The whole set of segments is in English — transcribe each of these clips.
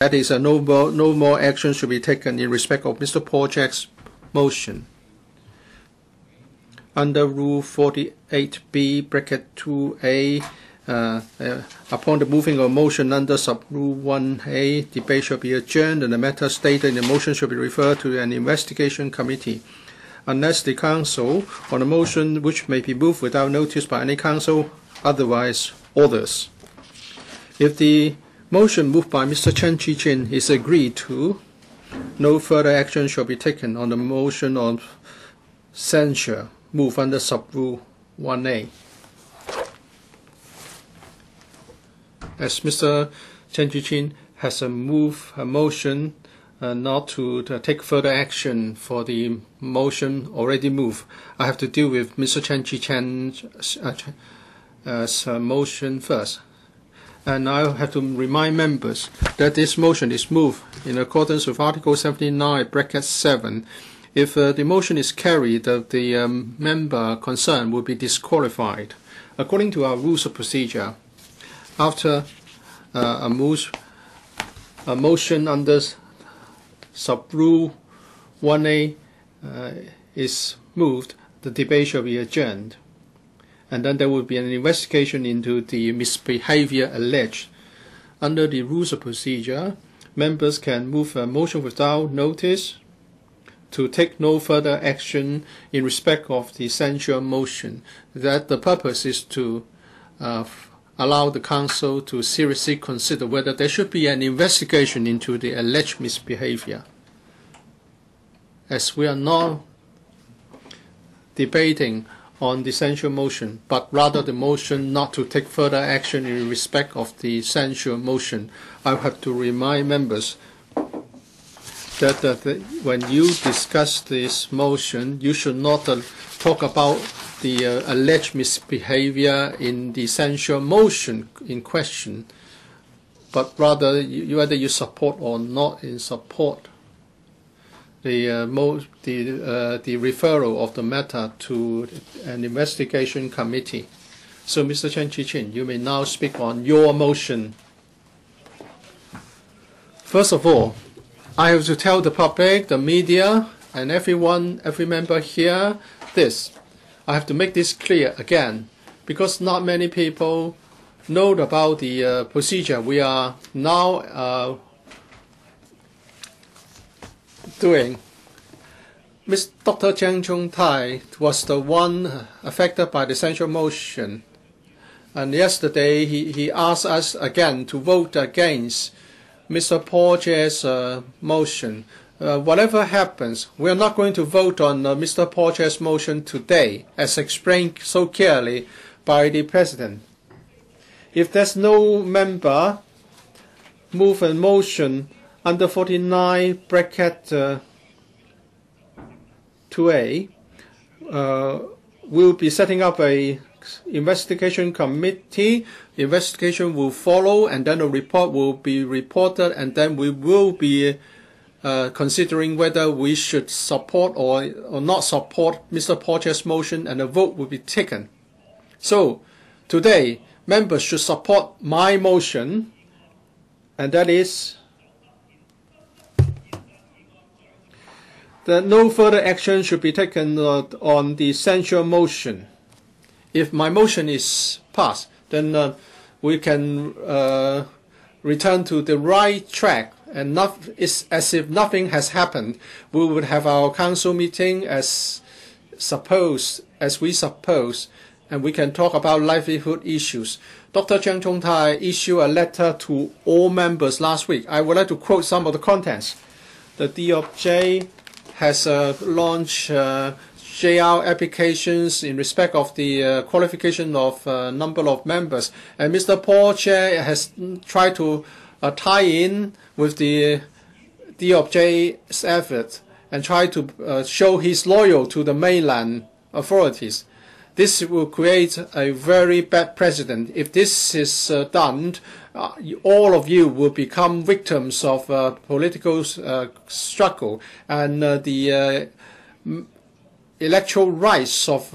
That is, uh, no more no more action should be taken in respect of Mr. Paul Jack's motion. Under Rule 48B, bracket 2A, uh, uh, upon the moving of motion under sub-rule 1A, debate shall be adjourned and the matter stated in the motion shall be referred to an investigation committee. Unless the council, on a motion which may be moved without notice by any council, otherwise orders. If the motion moved by Mr. Chan Chi-chuen is agreed to, no further action shall be taken on the motion of censure moved under sub-rule 1A. As Mr. Chan Chi-chuen has a move, a motion uh, not to, to take further action for the motion already moved, I have to deal with Mr. Chan Chi-chuen's uh, uh, uh, motion first. And I have to remind members that this motion is moved in accordance with Article 79, bracket 7. If uh, the motion is carried, uh, the um, member concerned will be disqualified. According to our rules of procedure, after uh, a, move, a motion under sub-rule 1A uh, is moved, the debate shall be adjourned and then there will be an investigation into the misbehavior alleged. Under the rules of procedure, members can move a motion without notice to take no further action in respect of the censure motion. That the purpose is to uh, allow the council to seriously consider whether there should be an investigation into the alleged misbehavior. As we are not debating on the censure motion, but rather the motion not to take further action in respect of the censure motion. I have to remind members that, that when you discuss this motion, you should not uh, talk about the uh, alleged misbehavior in the censure motion in question, but rather you, whether you support or not in support the uh, mo- the uh, the referral of the matter to an investigation committee. So, Mr. Chan Chi-chuen, you may now speak on your motion. First of all, I have to tell the public, the media, and everyone, every member here, this. I have to make this clear again, because not many people know about the uh, procedure we are now uh, doing. Ms. Dr. Jiang Chung Tai was the one affected by the censure motion. And yesterday he, he asked us again to vote against Mr. Paul uh, motion. Uh, whatever happens, we are not going to vote on uh, Mr. Paul motion today, as explained so clearly by the President. If there's no member move a motion under 49 bracket uh, 2A, uh, we'll be setting up a investigation committee. Investigation will follow, and then a report will be reported, and then we will be uh, considering whether we should support or, or not support Mr. Tse's motion, and a vote will be taken. So today, members should support my motion, and that is that no further action should be taken on the censure motion. If my motion is passed, then uh, we can uh, return to the right track and not, it's as if nothing has happened. We would have our council meeting as supposed, as we suppose, and we can talk about livelihood issues. Dr. Jiang Chung Tai issued a letter to all members last week. I would like to quote some of the contents. The DOJ has uh, launched uh, JR applications in respect of the uh, qualification of uh, number of members. And Mr. Paul Tse has tried to uh, tie in with the DOJ's effort and try to uh, show he's loyal to the mainland authorities. This will create a very bad precedent. If this is done, uh, all of you will become victims of uh, political uh, struggle, and uh, the uh, electoral rights of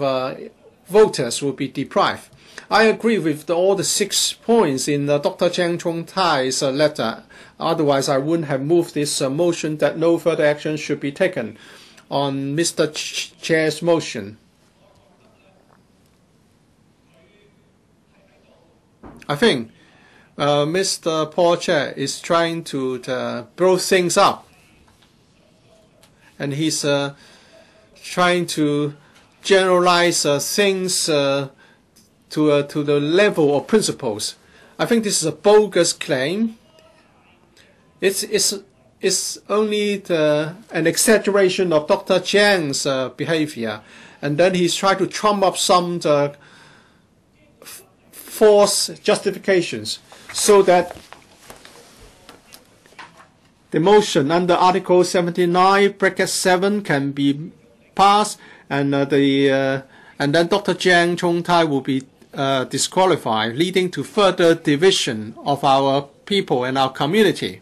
voters will be deprived. I agree with the, all the six points in Dr. Jiang Chung Tai's letter. Otherwise, I wouldn't have moved this motion that no further action should be taken on Mr. Ch- Tse's motion. I think uh, Mr. Tse is trying to uh, blow things up. And he's uh, trying to generalize uh, things uh, to, to the level of principles. I think this is a bogus claim. It's, it's, it's only the, an exaggeration of Dr. Chiang's behavior. And then he's trying to trump up some false justifications so that the motion under Article 79, bracket 7 can be passed, and uh, the uh, and then Dr. Jiang Chongtai will be uh, disqualified, leading to further division of our people and our community.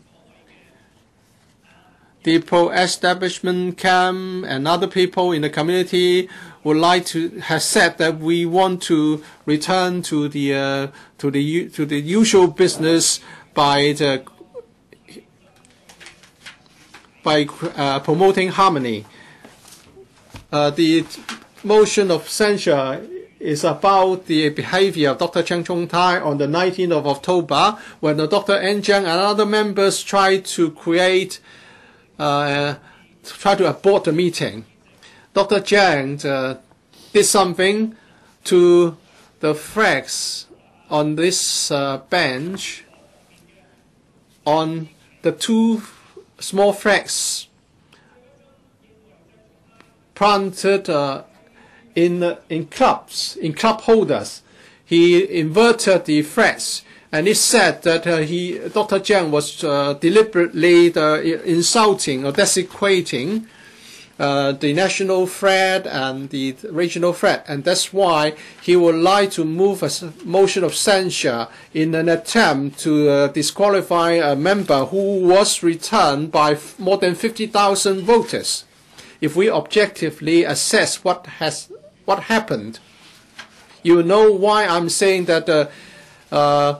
The pro-establishment camp and other people in the community would like to have said that we want to return to the uh, to the to the usual business by the by uh, promoting harmony. Uh, the motion of censure is about the behavior of Dr. Cheng Chung Tai on the 19th of October when Dr. N. Jiang and other members tried to create, uh, try to abort the meeting. Dr. Jiang uh, did something to the flags on this uh, bench on the two small flags planted uh, in uh, in clubs in club holders. He inverted the flags, and it said that uh, he Dr. Jiang was uh, deliberately uh, insulting or desecrating uh, the national threat and the regional threat, and that's why he would like to move a motion of censure in an attempt to uh, disqualify a member who was returned by more than 50,000 voters. If we objectively assess what has what happened, you know why I'm saying that uh, uh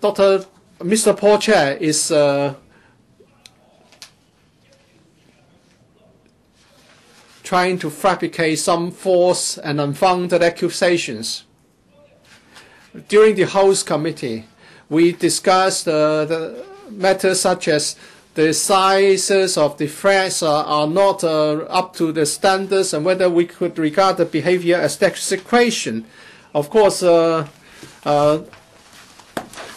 Dr. Mr. Tse is trying to fabricate some false and unfounded accusations. During the House Committee, we discussed uh, the matters such as the sizes of the threats uh, are not uh, up to the standards and whether we could regard the behavior as desecration. Of course, uh, uh,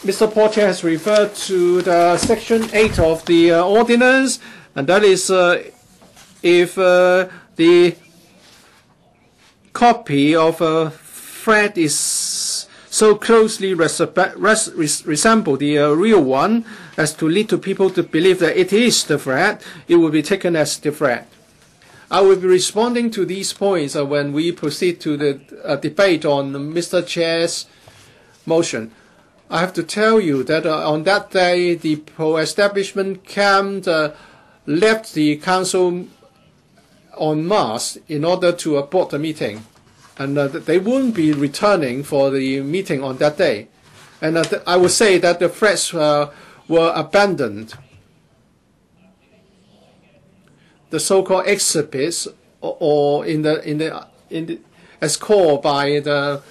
Mr. Paul Tse has referred to the Section 8 of the uh, ordinance, and that is if the copy of a thread is so closely res res resemble the uh, real one as to lead to people to believe that it is the thread, it will be taken as the thread. I will be responding to these points uh, when we proceed to the uh, debate on Mr. Tse's motion. I have to tell you that uh, on that day, the pro-establishment camp uh, left the council en masse in order to abort the meeting. And uh, they wouldn't be returning for the meeting on that day. And uh, I would say that the threats uh, were abandoned. The so-called exhibits, or, or, in the in the in the, as called by the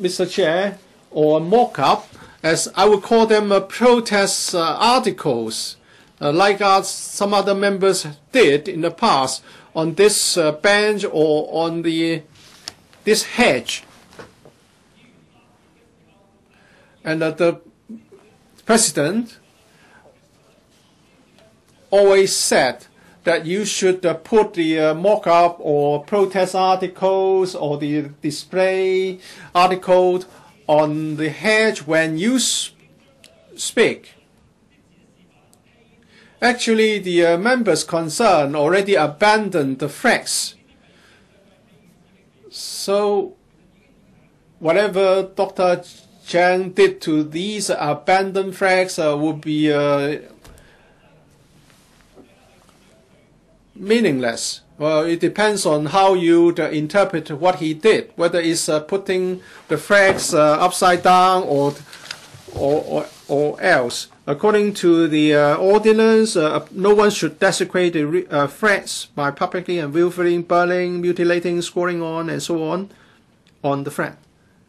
Mr. Tse, or mock-up, as I would call them, uh, protest uh, articles, uh, like some other members did in the past, on this uh, bench or on the this hedge. And uh, the president always said that you should uh, put the uh, mock-up or protest articles or the display article on the hedge when you speak. Actually, the uh, members concerned already abandoned the flags. So, whatever Dr. Chang did to these abandoned flags uh, would be uh, meaningless. Well, it depends on how you uh, interpret what he did, whether it's uh, putting the flags uh, upside down or, or, or or else. According to the uh, ordinance, uh, no one should desecrate the uh, by publicly and willfully burning, mutilating, scoring on, and so on on the threat.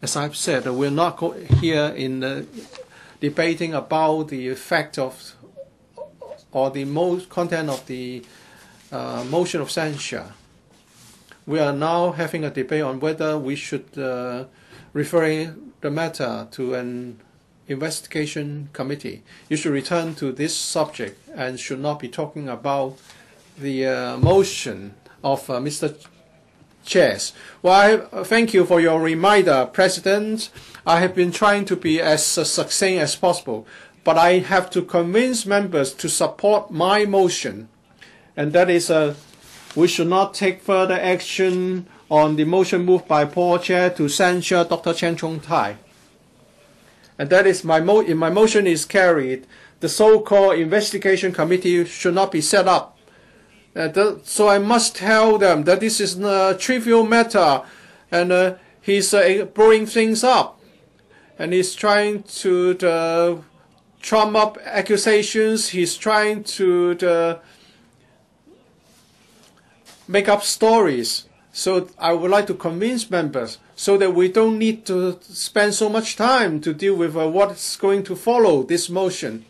As I've said, we're not here in debating about the effect of or the most content of the uh, motion of censure. We are now having a debate on whether we should uh, refer the matter to an investigation committee. You should return to this subject and should not be talking about the uh, motion of uh, Mr. Tse's. Well, I, thank you for your reminder, President. I have been trying to be as succinct as possible, but I have to convince members to support my motion, and that is uh, we should not take further action on the motion moved by Paul Tse to censure Dr. Chen Chung Tai and that is my mo- if my motion is carried, the so-called investigation committee should not be set up. Uh, so I must tell them that this is a trivial matter, and uh, he's uh, blowing things up, and he's trying to uh, trump up accusations. He's trying to uh, make up stories. So I would like to convince members so that we don't need to spend so much time to deal with uh, what's going to follow this motion.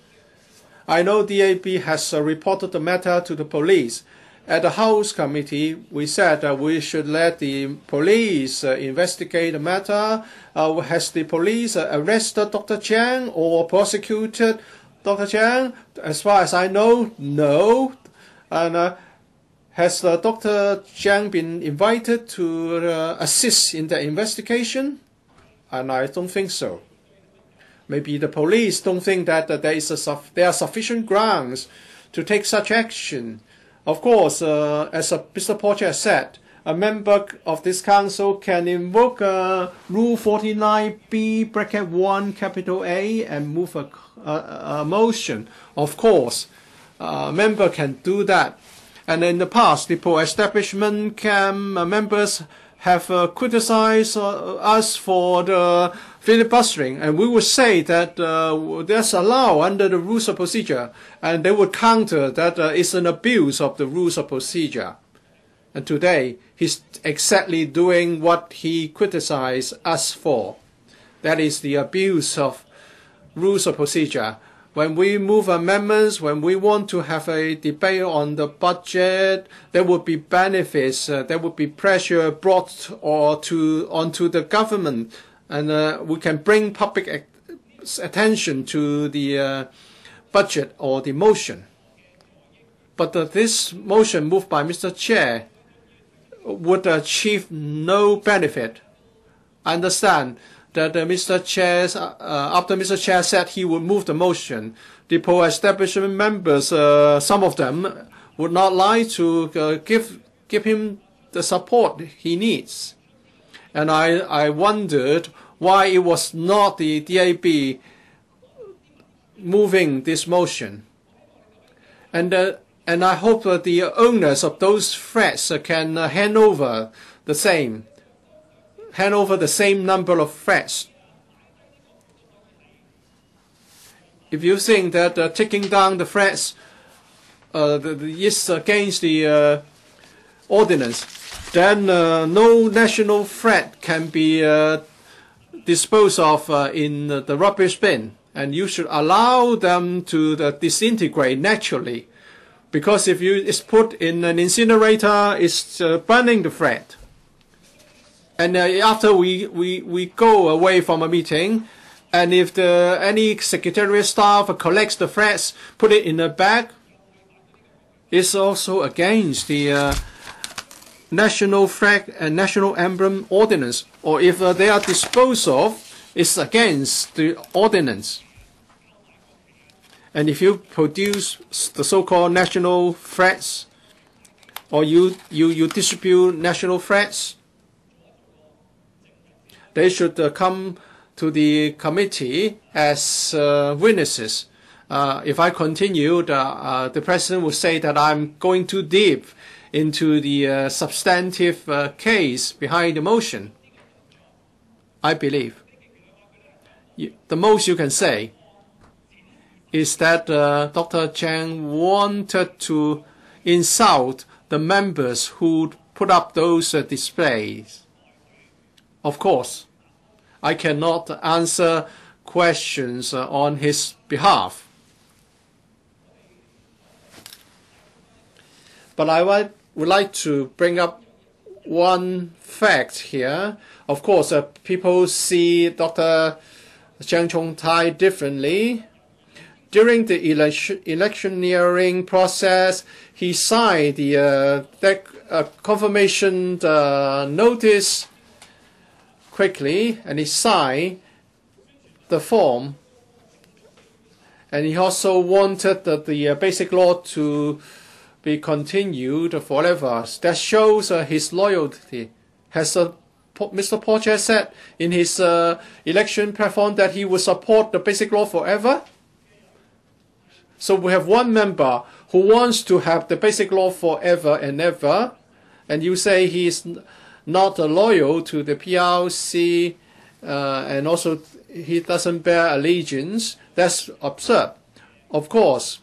I know DAB has uh, reported the matter to the police. At the House Committee, we said that we should let the police uh, investigate the matter. Uh, has the police uh, arrested Dr. Chang or prosecuted Dr. Chang? As far as I know, no. And uh, has uh, Dr. Jiang been invited to uh, assist in the investigation? And I don't think so. Maybe the police don't think that uh, there, is a there are sufficient grounds to take such action. Of course, uh, as Mr. Paul Tse said, a member of this council can invoke uh, Rule 49B bracket 1 capital A and move a, a, a motion. Of course, a member can do that and in the past, the pro-establishment camp members have uh, criticized uh, us for the filibustering, and we would say that uh, that's allowed under the rules of procedure, and they would counter that uh, it's an abuse of the rules of procedure. And today, he's exactly doing what he criticized us for. That is the abuse of rules of procedure when we move amendments, when we want to have a debate on the budget, there would be benefits, uh, there would be pressure brought or to onto the government, and uh, we can bring public attention to the uh, budget or the motion. But uh, this motion moved by Mr. Tse would achieve no benefit. I understand that uh, Mr. Tse, uh, after Mr. Tse said he would move the motion, the pro-establishment members, uh, some of them, would not like to uh, give give him the support he needs. And I, I wondered why it was not the DAB moving this motion. And, uh, and I hope that the owners of those flats can uh, hand over the same hand over the same number of flats. If you think that uh, taking down the flats uh, the, the, is against the uh, ordinance, then uh, no national flat can be uh, disposed of uh, in the rubbish bin, and you should allow them to disintegrate naturally. Because if you it's put in an incinerator, it's burning the flat. And uh, after we, we, we go away from a meeting, and if the any secretariat staff collects the threats, put it in a bag, it's also against the uh, national flag and national emblem ordinance. Or if uh, they are disposed of, it's against the ordinance. And if you produce the so-called national threats, or you, you, you distribute national threats, they should uh, come to the committee as uh, witnesses. Uh, if I continue, the, the president will say that I'm going too deep into the substantive case behind the motion. I believe. the most you can say is that uh, Dr. Chang wanted to insult the members who put up those uh, displays. Of course, I cannot answer questions on his behalf. But I would, like to bring up one fact here. Of course, uh, people see Dr. Chang Chong Tai differently. During the election, electioneering process, he signed the uh, uh, confirmation uh, notice quickly, and he signed the form. And he also wanted the, the uh, basic law to be continued forever. That shows uh, his loyalty. Has uh, Mr. Tse said in his uh, election platform that he will support the basic law forever? So we have one member who wants to have the basic law forever and ever, and you say he is not loyal to the PRC, uh, and also he doesn't bear allegiance. That's absurd. Of course,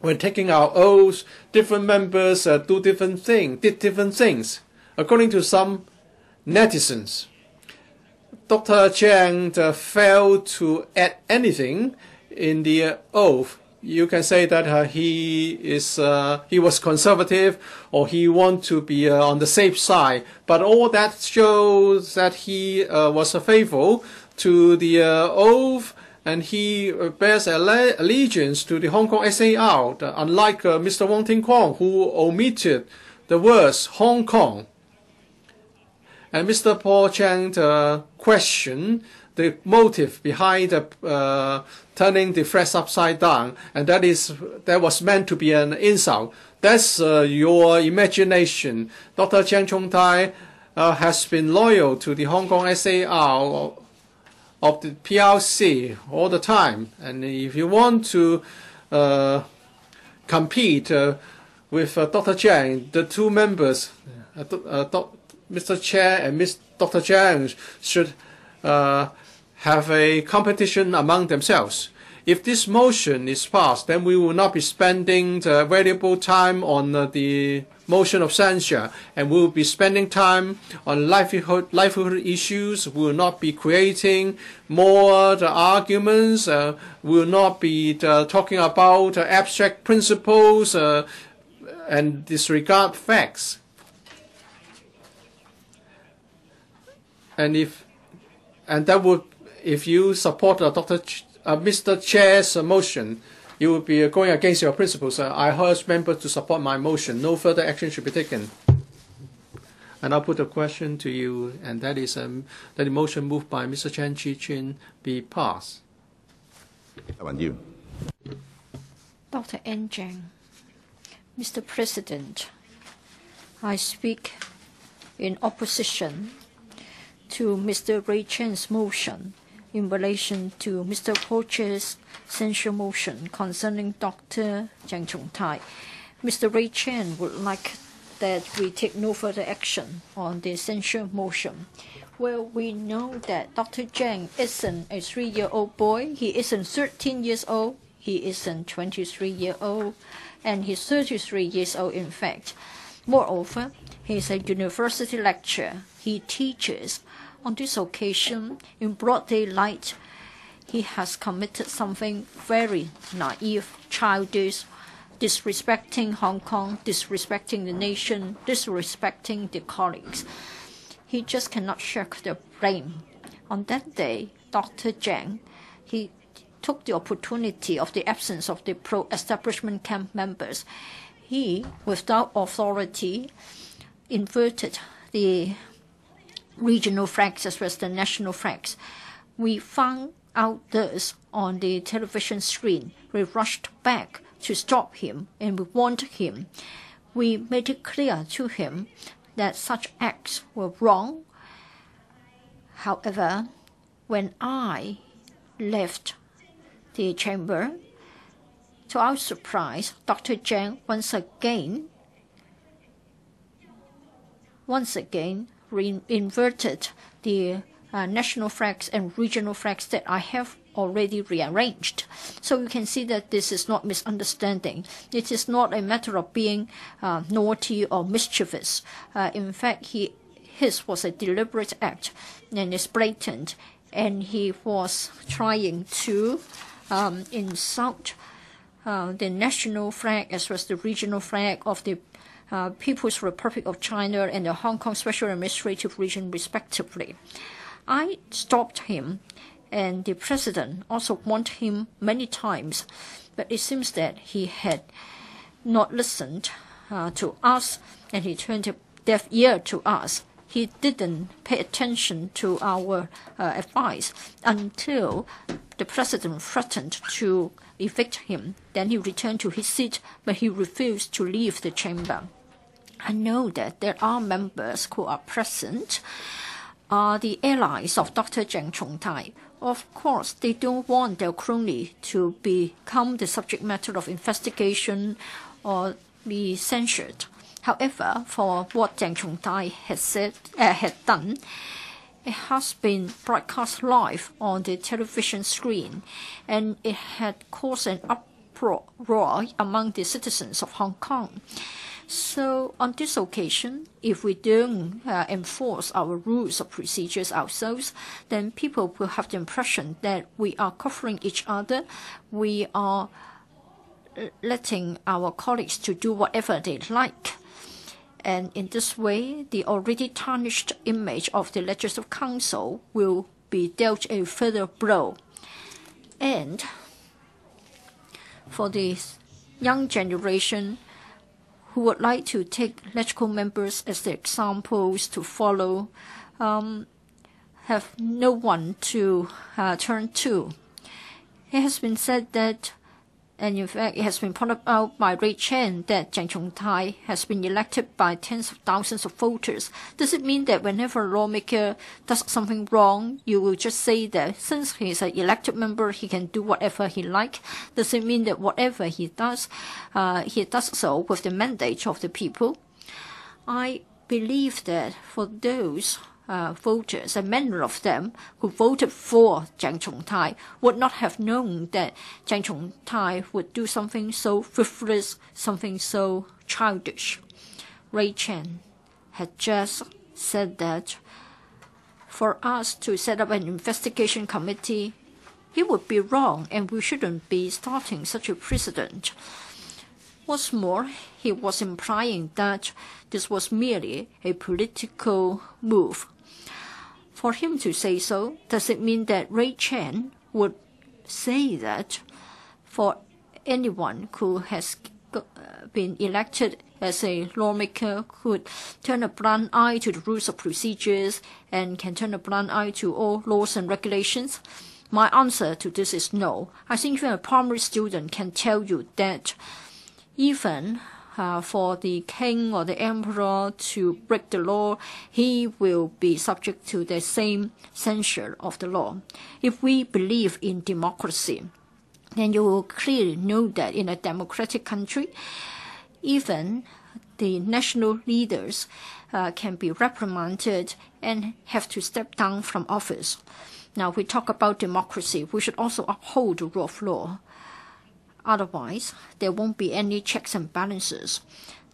when taking our oaths, different members uh, do different things, did different things. According to some netizens, Dr. Chang uh, failed to add anything in the oath you can say that uh, he is uh, he was conservative or he want to be uh, on the safe side. But all that shows that he uh, was faithful to the uh, oath and he bears allegiance to the Hong Kong SAR, unlike uh, Mr. Wong Ting Kwong, who omitted the words Hong Kong. And Mr. Paul Chang questioned the motive behind uh, turning the flags upside down, and that is that was meant to be an insult. That's uh, your imagination. Dr. Chang Chong Tai uh, has been loyal to the Hong Kong SAR of the PRC all the time, and if you want to uh, compete uh, with uh, Dr. Chang, the two members, Mr. Tse and Ms. Dr. Chang, should have a competition among themselves. If this motion is passed, then we will not be spending the valuable time on uh, the motion of censure, and we will be spending time on livelihood, livelihood issues. We will not be creating more the arguments. Uh, we will not be uh, talking about abstract principles uh, and disregard facts. And if and that would if you support uh, Dr. Ch uh, Mr. Tse's motion, you will be going against your principles. Uh, I urge members to support my motion. No further action should be taken. And I'll put a question to you, and that is um, that the motion moved by Mr. Chan Chi Chuen be passed. How about You. Dr. N. Jang, Mr. President, I speak in opposition to Mr. Ray Chan's motion in relation to Mr. Paul Tse's censure motion concerning Dr. Jiang Chongtai. Mr. Ray Chan would like that we take no further action on the censure motion. Well, we know that Dr. Jiang isn't a three-year-old boy. He isn't 13 years old. He isn't 23 years old. And he's 33 years old, in fact. Moreover, he's a university lecturer. He teaches on this occasion, in broad daylight, he has committed something very naive, childish, disrespecting Hong Kong, disrespecting the nation, disrespecting the colleagues. He just cannot shirk the blame. On that day, Dr. Jiang, he took the opportunity of the absence of the pro-establishment camp members. He, without authority, inverted the regional flags as well as the national flags. We found out this on the television screen. We rushed back to stop him and we warned him. We made it clear to him that such acts were wrong. However, when I left the chamber, to our surprise, Dr. Jiang once again once again re- inverted the uh, national flags and regional flags that I have already rearranged. So you can see that this is not misunderstanding. It is not a matter of being uh, naughty or mischievous. Uh, in fact, he, his was a deliberate act and is blatant, and he was trying to um, insult uh, the national flag as well as the regional flag of the uh, People's Republic of China and the Hong Kong Special Administrative Region, respectively. I stopped him and the president also warned him many times, but it seems that he had not listened uh, to us and he turned a deaf ear to us. He didn't pay attention to our uh, advice until the president threatened to evict him. Then he returned to his seat, but he refused to leave the chamber. I know that there are members who are present, are the allies of Dr. Zheng Chong-tai, of course, they don't want their crony to become the subject matter of investigation or be censured. However, for what Cheng Chong-tai has said, uh, had done, it has been broadcast live on the television screen, and it had caused an uproar among the citizens of Hong Kong. So on this occasion, if we don't uh, enforce our rules or procedures ourselves, then people will have the impression that we are covering each other, we are uh, letting our colleagues to do whatever they like. And in this way, the already tarnished image of the Legislative Council will be dealt a further blow. And for the young generation, who would like to take electrical members as the examples to follow um, have no one to uh, turn to. It has been said that and in fact, it has been pointed out by Ray Chan that Cheng Chong-tai has been elected by tens of thousands of voters. Does it mean that whenever a lawmaker does something wrong, you will just say that since he is an elected member, he can do whatever he like? Does it mean that whatever he does, uh, he does so with the mandate of the people? I believe that for those uh, voters, and many of them who voted for Jiang Chongtai would not have known that Jiang Chongtai would do something so frivolous, something so childish. Ray Chan had just said that for us to set up an investigation committee, it would be wrong and we shouldn't be starting such a precedent. What's more, he was implying that this was merely a political move for him to say so, does it mean that Ray Chan would say that for anyone who has uh, been elected as a lawmaker could turn a blind eye to the rules of procedures and can turn a blind eye to all laws and regulations? My answer to this is no. I think even a primary student can tell you that even uh, for the king or the emperor to break the law, he will be subject to the same censure of the law. If we believe in democracy, then you will clearly know that in a democratic country, even the national leaders uh, can be reprimanded and have to step down from office. Now, we talk about democracy. We should also uphold the rule of law. Otherwise, there won't be any checks and balances.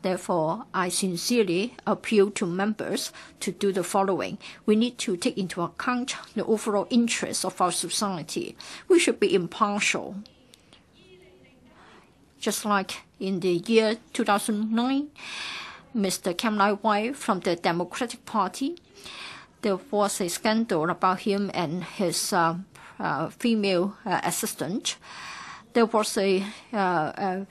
Therefore, I sincerely appeal to members to do the following. We need to take into account the overall interests of our society. We should be impartial. Just like in the year 2009, Mr. Kam Nai-wai from the Democratic Party, there was a scandal about him and his uh, uh, female uh, assistant there was a, uh, a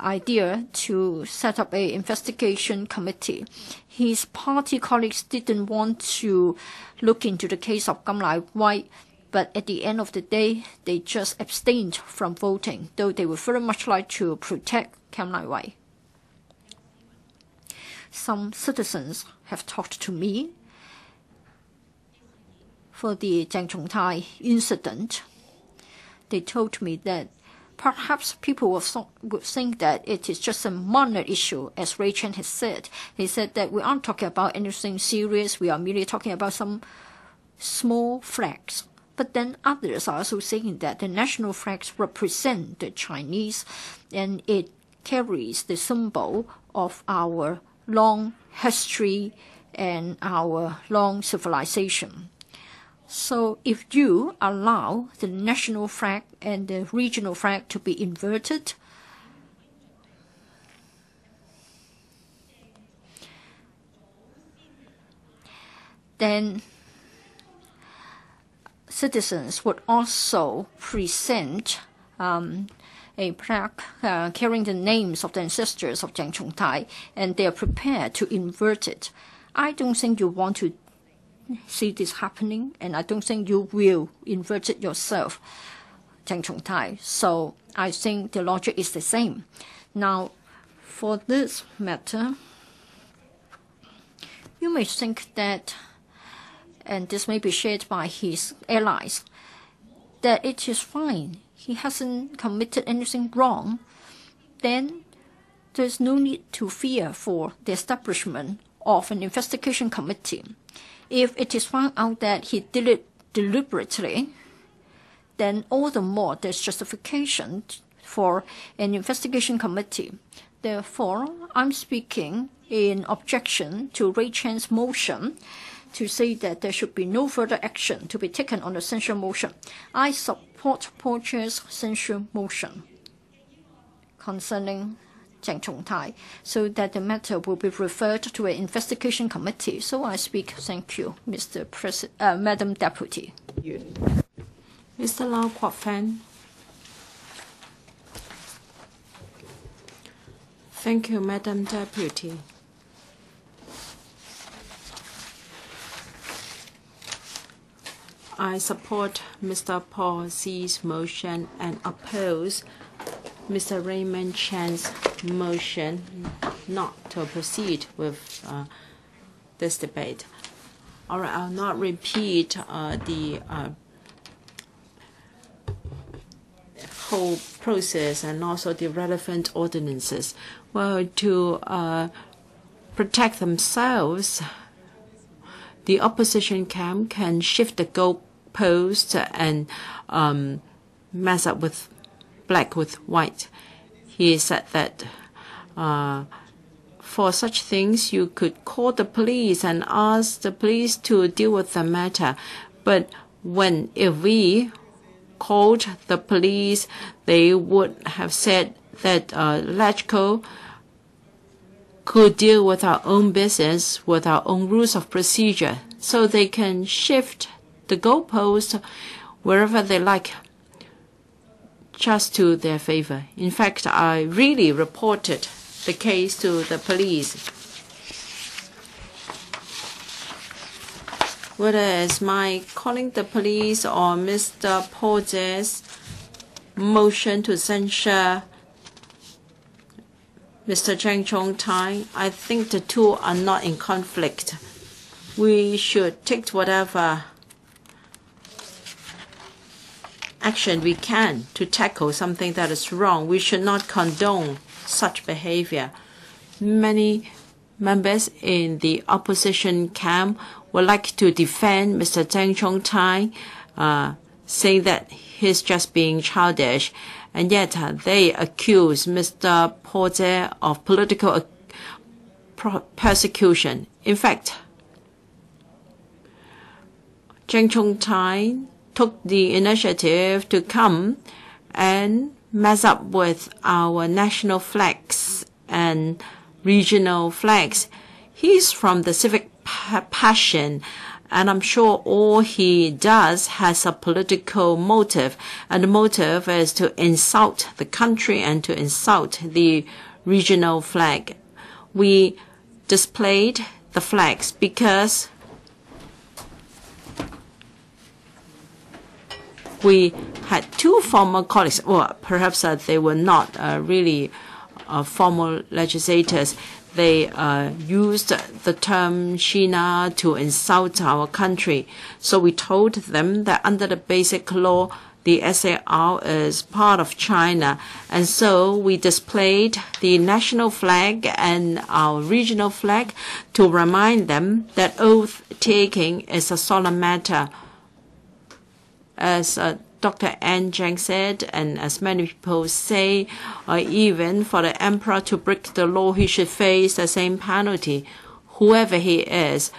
idea to set up a investigation committee. His party colleagues didn't want to look into the case of Kam Nai Wai, but at the end of the day, they just abstained from voting, though they would very much like to protect Kam Nai Wai. Some citizens have talked to me for the Jiang Chongtai incident. They told me that Perhaps people would think that it is just a minor issue, as Ray Chan has said. He said that we aren't talking about anything serious. We are merely talking about some small flags. But then others are also saying that the national flags represent the Chinese and it carries the symbol of our long history and our long civilization. So if you allow the national flag and the regional flag to be inverted, then citizens would also present um, a plaque uh, carrying the names of the ancestors of Jiang Chongtai, and they are prepared to invert it. I don't think you want to see this happening, and I don't think you will invert it yourself, Jiang Chongtai. So I think the logic is the same. Now, for this matter, you may think that and this may be shared by his allies, that it is fine. He hasn't committed anything wrong. Then there's no need to fear for the establishment of an investigation committee. If it is found out that he did it deliberately, then all the more there's justification for an investigation committee. Therefore, I'm speaking in objection to Ray motion to say that there should be no further action to be taken on the censure motion. I support Tse's censure motion concerning Jiang Chongtai, so that the matter will be referred to an investigation committee. So I speak. Thank you, Mr. President, uh, Madam Deputy. Mr. Lau Kwok Fan. Thank you, Madam Deputy. I support Mr. Paul Tse's motion and oppose Mr. Raymond Chan's motion not to proceed with uh, this debate. All right, I'll not repeat uh, the uh, whole process and also the relevant ordinances. Well, to uh, protect themselves, the opposition camp can shift the goal post and um, mess up with black with white. He said that uh, for such things you could call the police and ask the police to deal with the matter. But when if we called the police, they would have said that uh, could deal with our own business, with our own rules of procedure, so they can shift the goalpost wherever they like, just to their favor. In fact, I really reported the case to the police. Whether it's my calling the police or Mr. Paul motion to censure Mr. Cheng Chong Tai, I think the two are not in conflict. We should take whatever action we can to tackle something that is wrong. We should not condone such behavior. Many members in the opposition camp would like to defend Mr. Jiang Chongtai, uh, saying that he's just being childish, and yet uh, they accuse Mr. Tse of political persecution. In fact, Jiang Chongtai took the initiative to come and mess up with our national flags and regional flags. He's from the civic passion, and I'm sure all he does has a political motive, and the motive is to insult the country and to insult the regional flag. We displayed the flags because we had two former colleagues, or perhaps uh, they were not uh, really uh, formal legislators. They uh, used the term China to insult our country. So we told them that under the basic law, the SAR is part of China. And so we displayed the national flag and our regional flag to remind them that oath taking is a solemn matter as uh, Dr. An Zheng said, and as many people say, uh, even for the emperor to break the law, he should face the same penalty, whoever he is,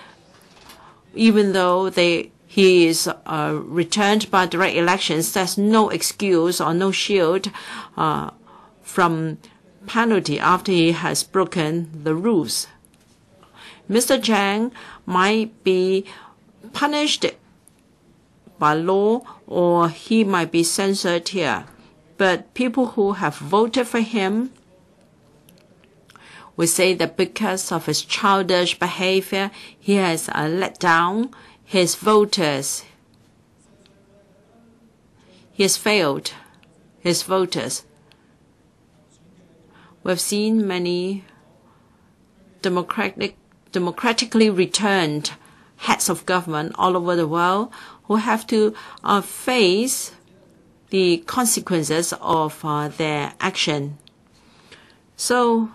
even though they he is uh, returned by direct elections. There's no excuse or no shield uh, from penalty after he has broken the rules. Mr. Zhang might be punished by law or he might be censored here. But people who have voted for him will say that because of his childish behavior, he has uh, let down his voters. He has failed his voters. We've seen many democratic, democratically returned heads of government all over the world who have to uh, face the consequences of uh, their action. So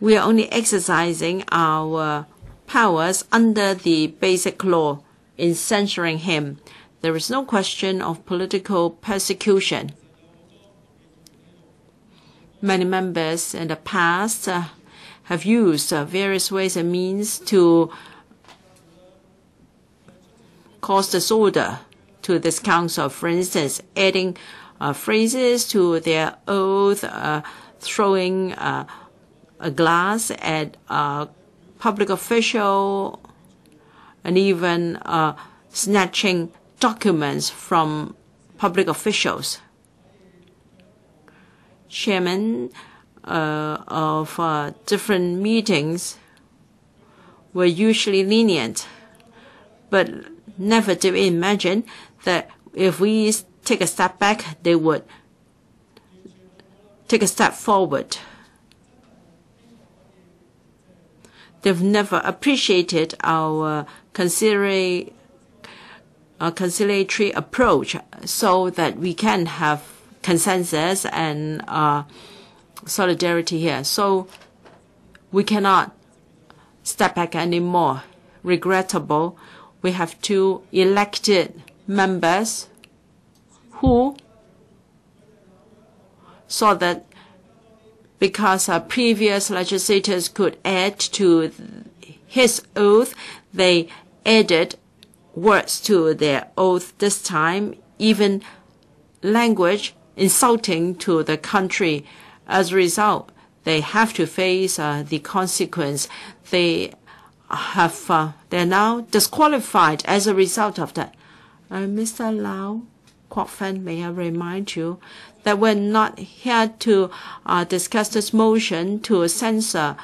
we are only exercising our powers under the basic law in censuring him. There is no question of political persecution. Many members in the past uh, have used various ways and means to cause disorder to this council. For instance, adding uh, phrases to their oath, uh, throwing uh, a glass at a public official, and even uh, snatching documents from public officials. Chairmen uh, of uh, different meetings were usually lenient, but never did we imagine that if we take a step back, they would take a step forward. They've never appreciated our conciliatory, uh, conciliatory approach so that we can have consensus and uh, solidarity here. So we cannot step back anymore. Regrettable, we have two elected members who saw that because uh, previous legislators could add to his oath, they added words to their oath this time, even language insulting to the country. As a result, they have to face uh, the consequence. They have uh, they're now disqualified as a result of that. Uh, Mr. Lau Kwok Fan, may I remind you that we're not here to uh, discuss this motion to censor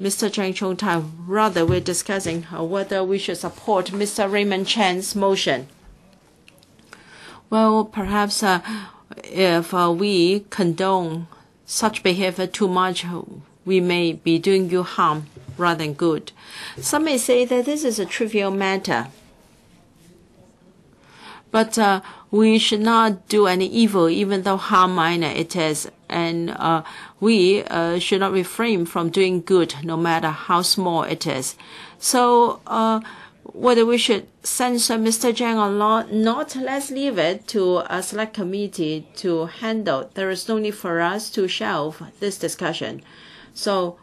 Mr. Cheng Chung Tai. Rather, we're discussing uh, whether we should support Mr. Raymond Chan's motion. Well, perhaps uh, if uh, we condone such behavior too much, we may be doing you harm rather than good. Some may say that this is a trivial matter. But uh, we should not do any evil, even though how minor it is. And uh, we uh, should not refrain from doing good, no matter how small it is. So uh, whether we should censor Mr. Zhang or not, not, let's leave it to a select committee to handle. There is no need for us to shelve this discussion. So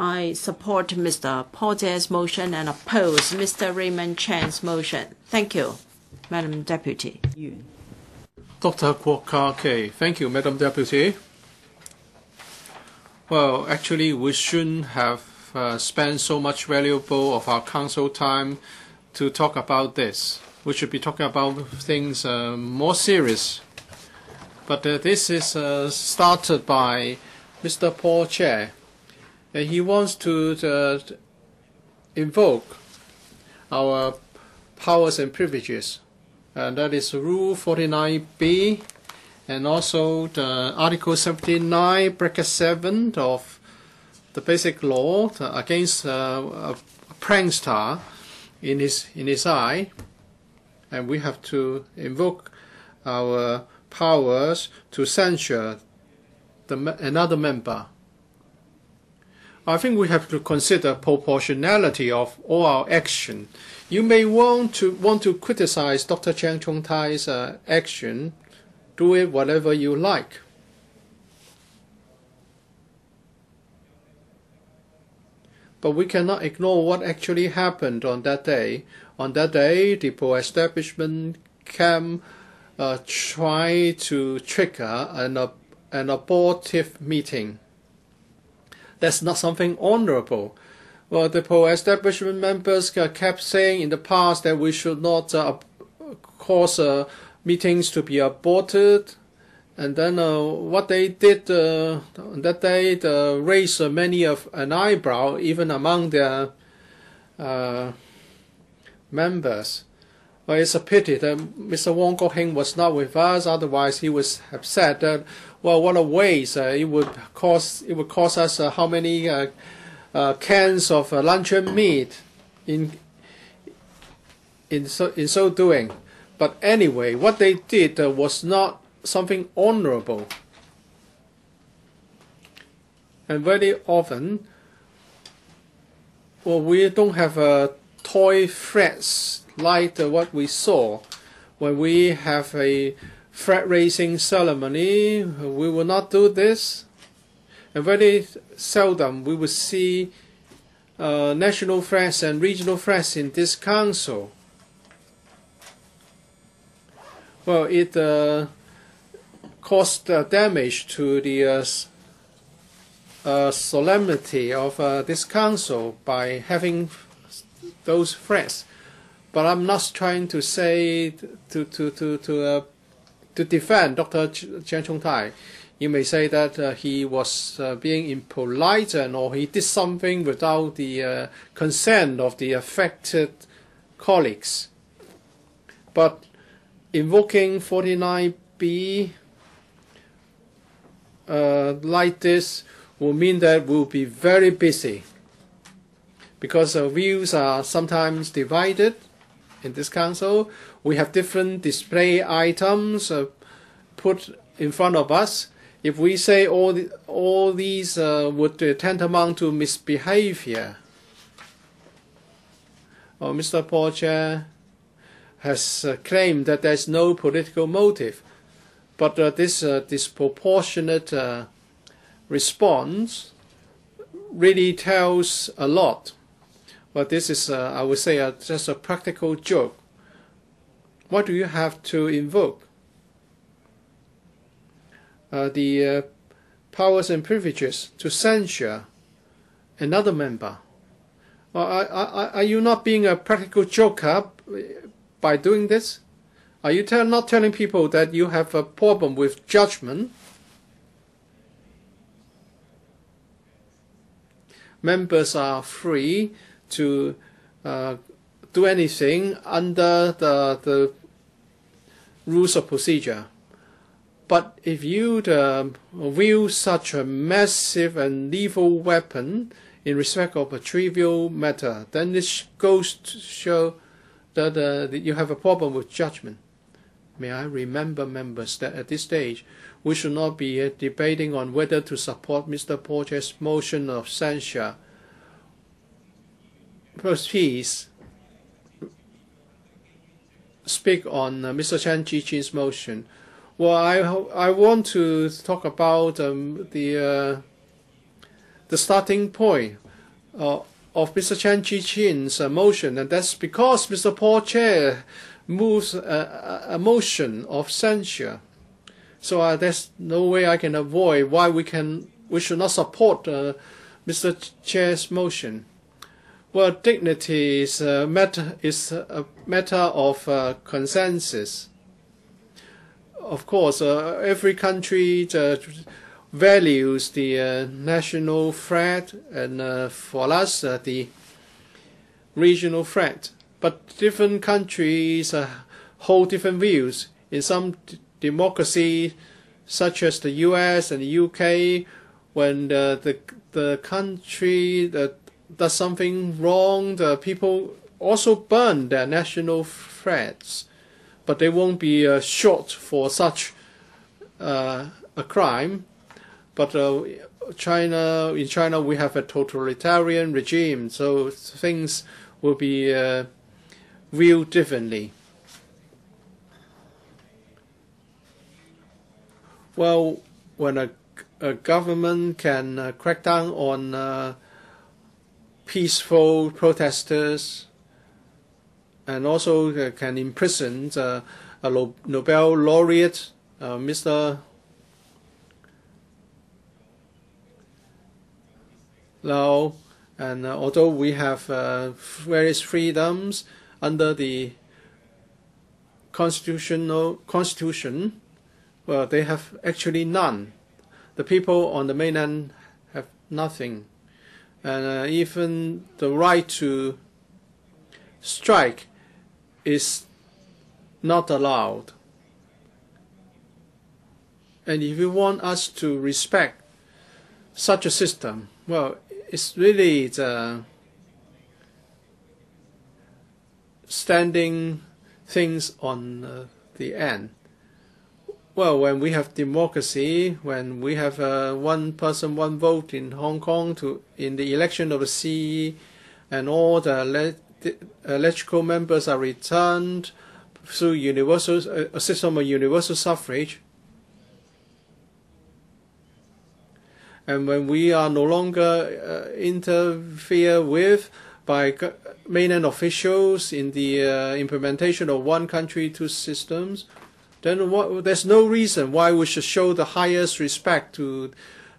I support Mr. Paul motion and oppose Mr. Raymond Chan's motion. Thank you, Madam Deputy. Dr. Kwok Ka-ki. Thank you, Madam Deputy. Well, actually, we shouldn't have uh, spent so much valuable of our council time to talk about this. We should be talking about things uh, more serious. But uh, this is uh, started by Mr. Paul Tse and he wants to uh, invoke our powers and privileges. And that is Rule 49B and also the Article 79, bracket 7 of the Basic Law against uh, a prankster in his, in his eye. And we have to invoke our powers to censure the, another member I think we have to consider proportionality of all our action. You may want to want to criticize Dr. Cheng Chung Tai's uh, action. Do it whatever you like. But we cannot ignore what actually happened on that day. On that day, the pro-establishment camp uh, tried to trigger an, an abortive meeting. That's not something honorable. Well, the pro-establishment members kept saying in the past that we should not uh, cause uh, meetings to be aborted. And then uh, what they did uh, that day uh, raised many of an eyebrow, even among their uh, members. Well, it's a pity that Mr. Wong Kwok Hing was not with us. Otherwise, he would have said that, well, what a waste! Uh, it would cost it would cost us uh, how many uh, cans of luncheon meat in in so in so doing. But anyway, what they did was not something honorable. And very often, well, we don't have a toy threats like what we saw when we have a flag raising ceremony. We will not do this. And very seldom we will see uh, national flags and regional flags in this council. Well, it uh, caused uh, damage to the uh, uh, solemnity of uh, this council by having those threats. But I'm not trying to say to to to to to defend Dr. Cheng Chung Tai. You may say that uh, he was uh, being impolite and or he did something without the uh, consent of the affected colleagues. But invoking 49B uh, like this will mean that we'll be very busy because views are sometimes divided in this council. We have different display items uh, put in front of us. If we say all the, all these uh, would uh, tantamount to misbehavior, or Mr. Tse has uh, claimed that there's no political motive, but uh, this uh, disproportionate response really tells a lot but this is, I would say, just a practical joke. What do you have to invoke? Uh, the uh, powers and privileges to censure another member. Are, are, are you not being a practical joker by doing this? Are you tell, not telling people that you have a problem with judgment? Members are free to uh, do anything under the, the rules of procedure. But if you wield such a massive and lethal weapon in respect of a trivial matter, then this goes to show that, uh, that you have a problem with judgment. May I remember members that at this stage we should not be uh, debating on whether to support Mr. Paul Tse's motion of censure please speak on uh, Mr. Chan Chi-chuen's motion. Well, I I want to talk about um, the uh, the starting point uh, of Mr. Chan Chi-chuen's uh, motion, and that's because Mr. Paul Tse moves a, a motion of censure. So uh, there's no way I can avoid why we can we should not support uh, Mr. Tse's motion. Well, dignity is a matter, is a matter of uh, consensus. Of course, uh, every country uh, values the uh, national threat, and uh, for us, uh, the regional threat. But different countries hold different views. In some democracies, such as the U.S. and the UK, when the the, the country the does something wrong, the people also burn their national flags, but they won't be uh, shot for such uh, a crime. But uh, China in China we have a totalitarian regime, so things will be uh, viewed differently. Well, when a, a government can uh, crack down on uh, peaceful protesters and also uh, can imprison uh, a Nobel laureate, uh, Mr. Lau, and although we have various freedoms under the constitutional constitution, well, they have actually none. The people on the mainland have nothing, and uh, even the right to strike is not allowed. And if you want us to respect such a system, well, it's really the standing things on uh, the end. Well, when we have democracy, when we have uh, one person, one vote in Hong Kong to in the election of the CE, and all the electoral members are returned through universal a system of universal suffrage, and when we are no longer uh, interfere with by mainland officials in the uh, implementation of one country two systems, then what, there's no reason why we should show the highest respect to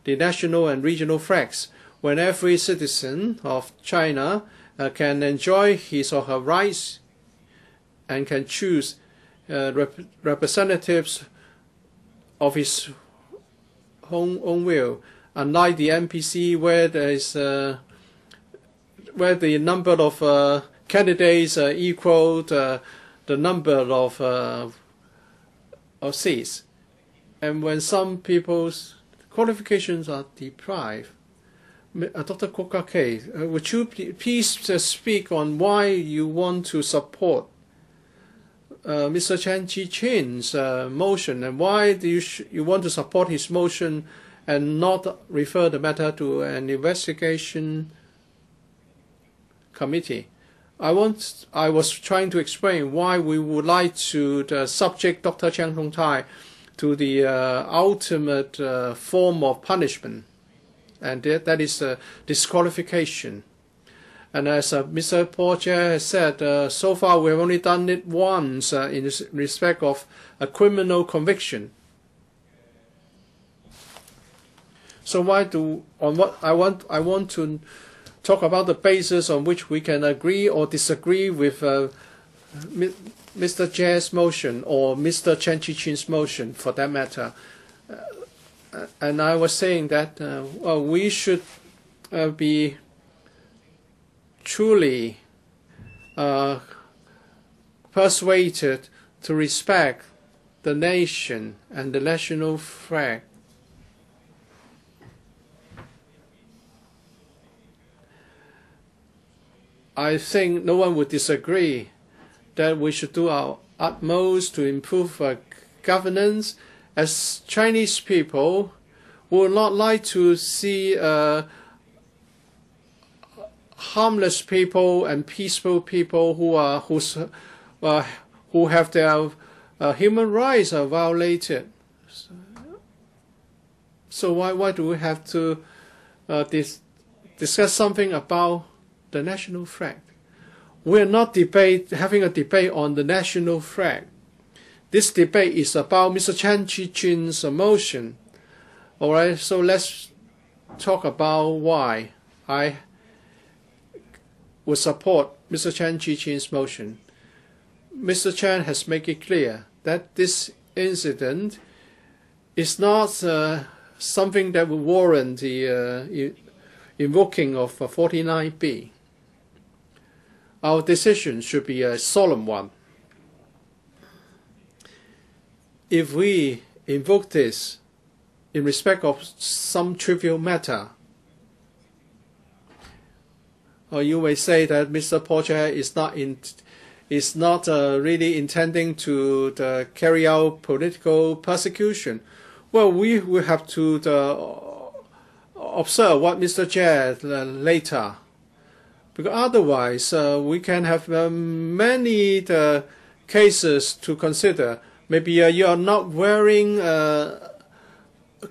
the national and regional flags. When every citizen of China uh, can enjoy his or her rights and can choose uh, rep representatives of his own, own will unlike the NPC where there is uh, where the number of uh, candidates uh, equaled uh, the number of uh, of seats, and when some people's qualifications are deprived. Uh, Dr. Kwok Ka-ki, uh, would you please speak on why you want to support Mr. Chan Chi-chuen's motion and why do you, you want to support his motion and not refer the matter to an investigation committee. I want. I was trying to explain why we would like to uh, subject Dr. Cheng Chung Tai to the uh, ultimate uh, form of punishment, and that, is disqualification. And as uh, Mr. Paul has said, uh, so far we have only done it once uh, in respect of a criminal conviction. So why do on what I want I want to talk about the basis on which we can agree or disagree with uh, Mr. Tse's motion or Mr. Chan Chi-chuen's motion for that matter. Uh, and I was saying that uh, well, we should uh, be truly uh, persuaded to respect the nation and the national flag I think no one would disagree that we should do our utmost to improve uh, governance. As Chinese people, would not like to see uh, harmless people and peaceful people who are who's, uh, who have their uh, human rights are violated. So why why do we have to uh, dis discuss something about the national flag. We're not debate, having a debate on the national flag. This debate is about Mr. Chan Chi-chuen's motion. All right, so let's talk about why I would support Mr. Chan Chi-chuen's motion. Mr. Chan has made it clear that this incident is not uh, something that would warrant the uh, invoking of 49B our decision should be a solemn one. If we invoke this in respect of some trivial matter, or you may say that Mr. Paul Tse is not in, is not uh, really intending to uh, carry out political persecution. Well, we will have to the, observe what Mr. Tse uh, later, because otherwise uh, we can have uh, many the cases to consider. Maybe uh, you are not wearing uh,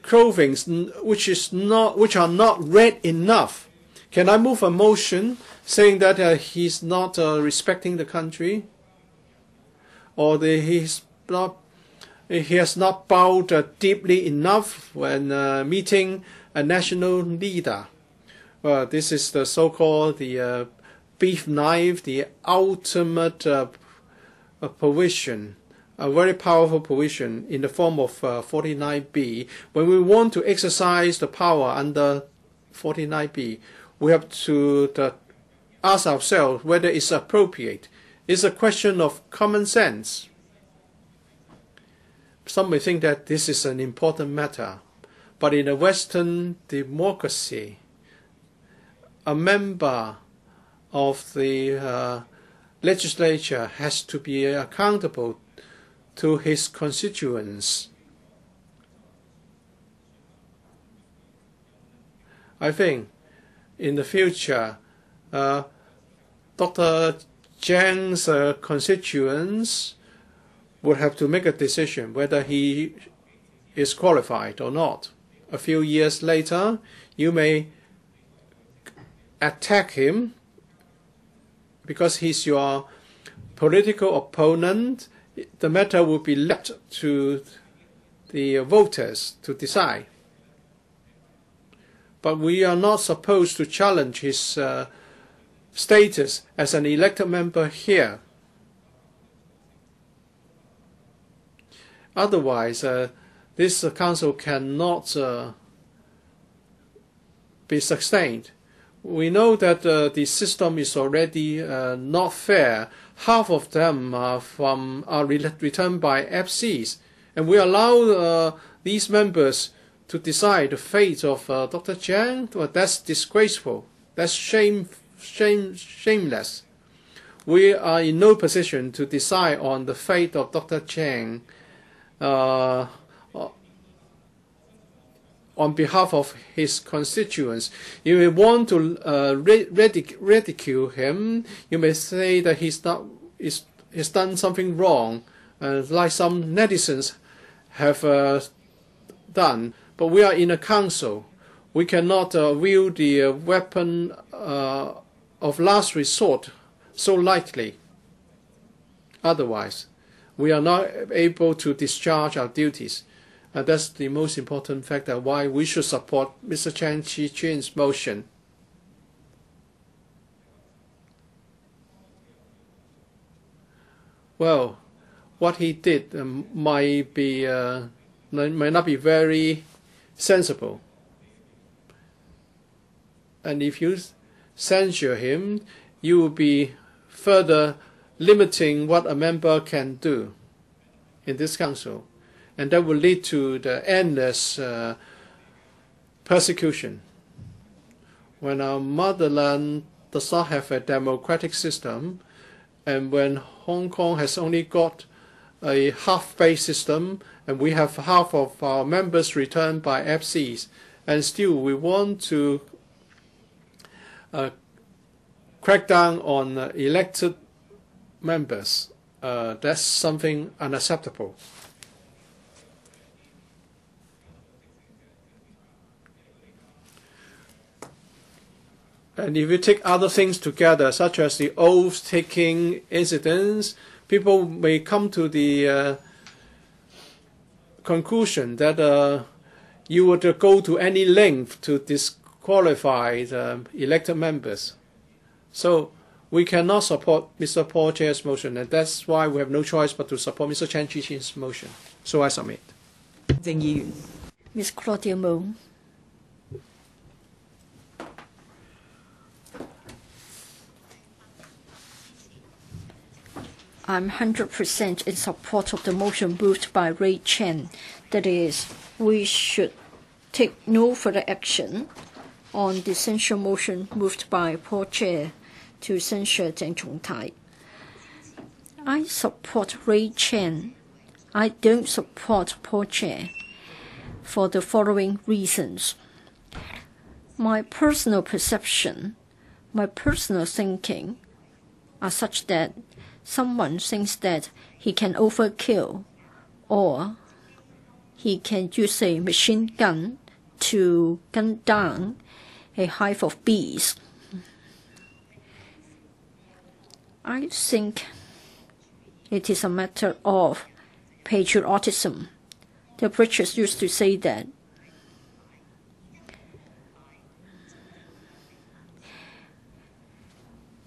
clothing which is not which are not red enough. Can I move a motion saying that uh, he's not respecting the country, or the, he's not he has not bowed uh, deeply enough when uh, meeting a national leader. Well, this is the so-called the uh, beef knife, the ultimate uh, provision, a very powerful provision in the form of 49B. Uh, when we want to exercise the power under 49B, we have to uh, ask ourselves whether it's appropriate. It's a question of common sense some may think that this is an important matter, but in a Western democracy, a member of the uh, legislature has to be accountable to his constituents. I think in the future, uh, Dr. Cheng's uh, constituents would have to make a decision whether he is qualified or not. A few years later, you may attack him because he's your political opponent. The matter will be left to the voters to decide. But we are not supposed to challenge his uh, status as an elected member here. Otherwise, uh, this council cannot uh, be sustained. We know that uh, the system is already uh, not fair. Half of them are from are returned by FCs, and we allow uh, these members to decide the fate of uh, Dr. Cheng. Well, that's disgraceful. That's shame, shame, shameless. We are in no position to decide on the fate of Dr. Cheng uh, on behalf of his constituents. You may want to uh, ridic ridicule him. You may say that he's not he's, he's done something wrong, uh, like some netizens have uh, done. But we are in a council. We cannot uh, wield the uh, weapon uh, of last resort so lightly. Otherwise, we are not able to discharge our duties. And that's the most important factor why we should support Mr. Chan Chi-chuen's motion. Well, what he did um, might be uh, might not be very sensible. And if you censure him, you will be further limiting what a member can do in this council, and that will lead to the endless uh, persecution. When our motherland does not have a democratic system, and when Hong Kong has only got a half-based system, and we have half of our members returned by FCs, and still we want to uh, crack down on elected members, uh, that's something unacceptable. And if you take other things together, such as the oath-taking incidents, people may come to the uh, conclusion that uh, you would go to any length to disqualify the elected members. So we cannot support Mr. Paul Tse's motion, and that's why we have no choice but to support Mr. Chan Chi-chuen's motion. So I submit. Thank you. Ms. Claudia Mo. I'm 100% in support of the motion moved by Ray Chan. That is, we should take no further action on the censure motion moved by Paul Tse to censure Cheng Chung Tai. I support Ray Chan. I don't support Paul Tse for the following reasons. my personal perception, my personal thinking are such that someone thinks that he can overkill or he can use a machine gun to gun down a hive of bees. I think it is a matter of patriotism. The British used to say that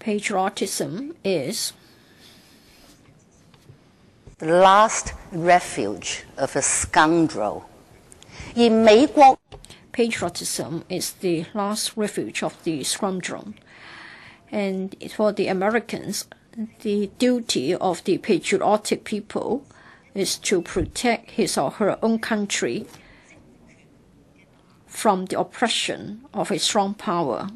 patriotism is the last refuge of a scoundrel. 而美国 patriotism is the last refuge of the scoundrel. And for the Americans, the duty of the patriotic people is to protect his or her own country from the oppression of a strong power.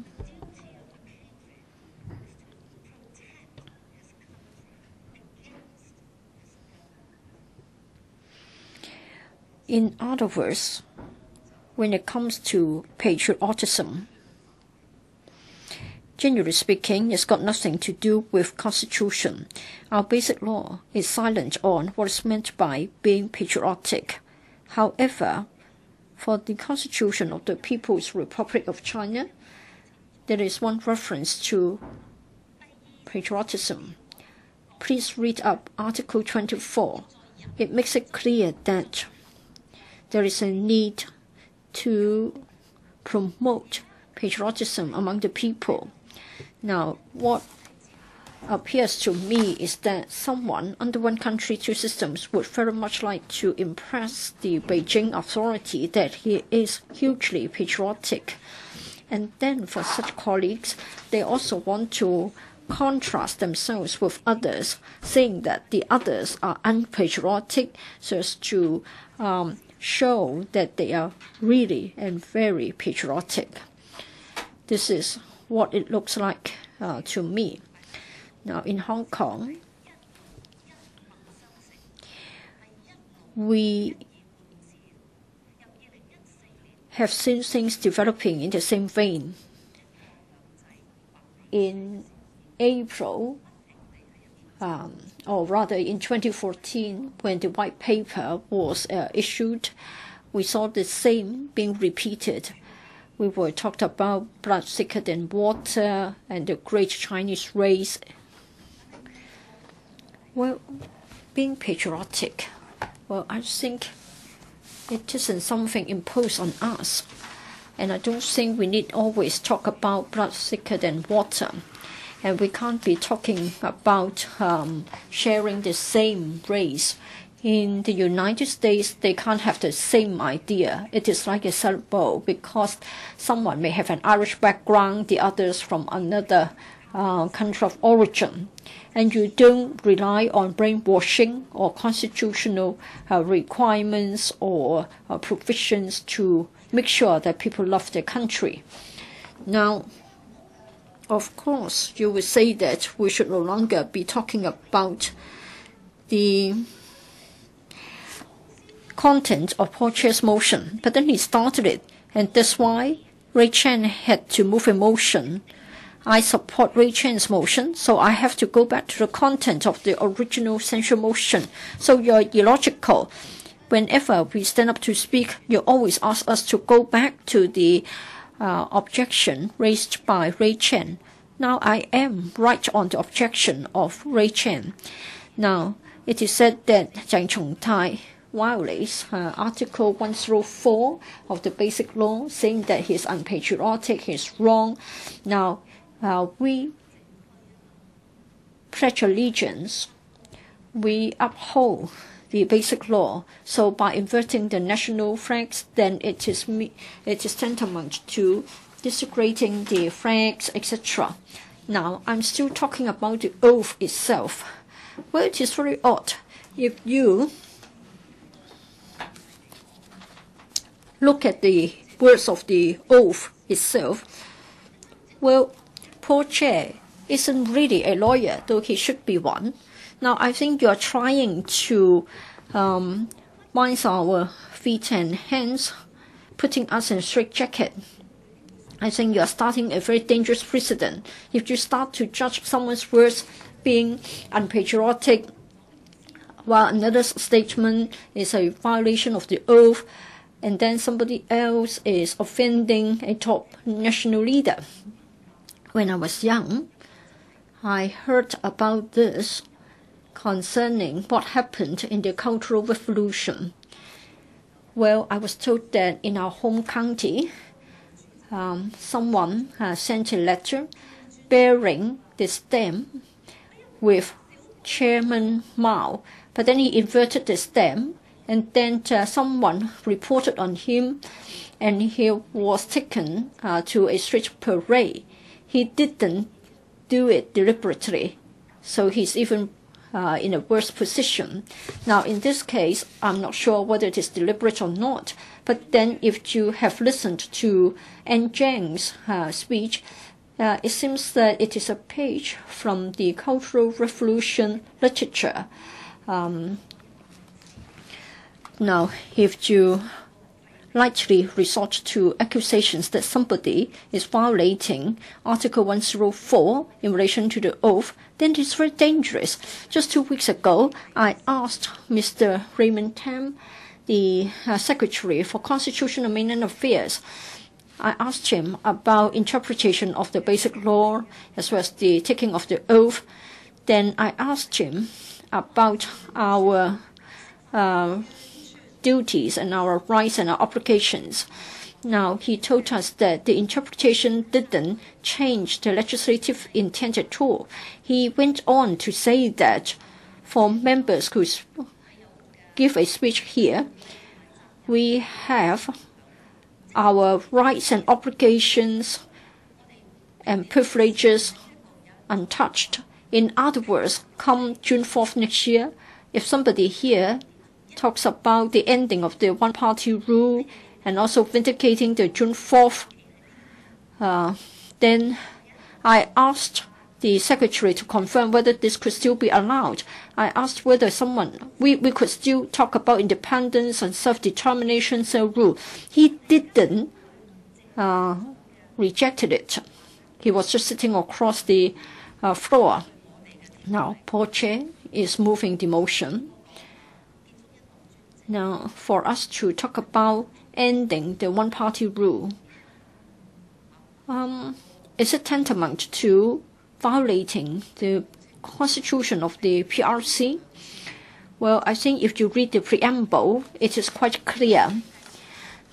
In other words, when it comes to patriotism, generally speaking, it's got nothing to do with constitution. Our basic law is silent on what is meant by being patriotic. However, for the Constitution of the People's Republic of China, there is one reference to patriotism. Please read up Article 24. It makes it clear that there is a need to promote patriotism among the people. Now, what appears to me is that someone under one country, two systems would very much like to impress the Beijing authority that he is hugely patriotic. And then for such colleagues, they also want to contrast themselves with others, saying that the others are unpatriotic, so as to um, show that they are really and very patriotic. This is what it looks like uh, to me. Now, in Hong Kong, we have seen things developing in the same vein. In April, um, or rather in 2014, when the white paper was uh, issued, we saw the same being repeated. We were talked about blood thicker than water and the great Chinese race. Well, being patriotic, well, I think it isn't something imposed on us. And I don't think we need always talk about blood thicker than water and we can't be talking about um, sharing the same race. In the United States, they can't have the same idea. It is like a salad bowl because someone may have an Irish background, the others from another uh, country of origin. And you don't rely on brainwashing or constitutional uh, requirements or uh, provisions to make sure that people love their country. Now, of course, you would say that we should no longer be talking about the content of Paul motion, but then he started it, and that's why Ray Chan had to move a motion. I support Ray Chan's motion, so I have to go back to the content of the original censure motion. So you're illogical. Whenever we stand up to speak, you always ask us to go back to the uh, objection raised by Ray Chan. Now I am right on the objection of Ray Chan. Now it is said that Cheng Chung Tai violates uh, Article 104 of the Basic Law, saying that he is unpatriotic, he is wrong. Now uh, we pledge allegiance, we uphold the basic law. So by inverting the national flags, then it is it is tantamount to desecrating the flags, etc. Now I'm still talking about the oath itself. Well, it is very odd if you look at the words of the oath itself. Well, Paul Tse isn't really a lawyer, though he should be one. Now, I think you are trying to um, our feet and hands, putting us in a straitjacket. I think you are starting a very dangerous precedent. If you start to judge someone's words being unpatriotic, while another statement is a violation of the oath, and then somebody else is offending a top national leader. When I was young, I heard about this concerning what happened in the Cultural Revolution. Well, I was told that in our home county, um, someone uh, sent a letter bearing the stem with Chairman Mao, but then he inverted the stem, and then uh, someone reported on him, and he was taken uh, to a street parade. He didn't do it deliberately, so he's even uh, in a worse position. Now, in this case, I'm not sure whether it is deliberate or not, but then if you have listened to Ann Chiang's uh, speech, uh, it seems that it is a page from the Cultural Revolution literature. Um, now, if you lightly resort to accusations that somebody is violating Article 104 in relation to the oath, it's very dangerous. Just two weeks ago, I asked Mr. Raymond Tam, the uh, Secretary for Constitutional and Mainland Affairs, I asked him about interpretation of the basic law as well as the taking of the oath. Then I asked him about our uh, duties and our rights and our obligations. Now, he told us that the interpretation didn't change the legislative intent at all. He went on to say that for members who give a speech here, we have our rights and obligations and privileges untouched. In other words, come June 4th next year, if somebody here talks about the ending of the one party rule and also vindicating the June 4th, uh, then I asked the secretary to confirm whether this could still be allowed. I asked whether someone we, we could still talk about independence and self-determination cell rule. He didn't uh, rejected it. He was just sitting across the uh, floor. Now, Tse is moving the motion. Now, for us to talk about ending the one-party rule, um, is it tantamount to violating the constitution of the PRC? Well, I think if you read the preamble, it is quite clear.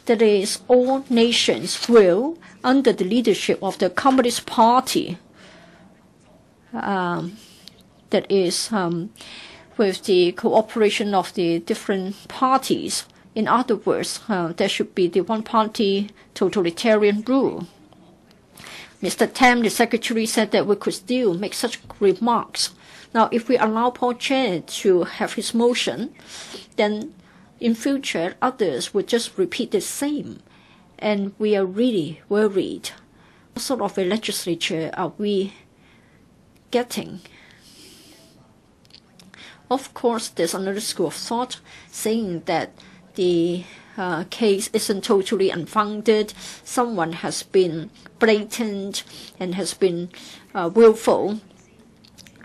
That is, all nations will, under the leadership of the Communist Party, um, that is, um, with the cooperation of the different parties. In other words, uh, there should be the one party totalitarian rule. Mr. Tam, the secretary, said that we could still make such remarks. Now, if we allow Paul Tse to have his motion, then in future others would just repeat the same. And we are really worried. What sort of a legislature are we getting? Of course, there's another school of thought saying that the uh, case isn't totally unfounded. Someone has been blatant and has been uh, willful.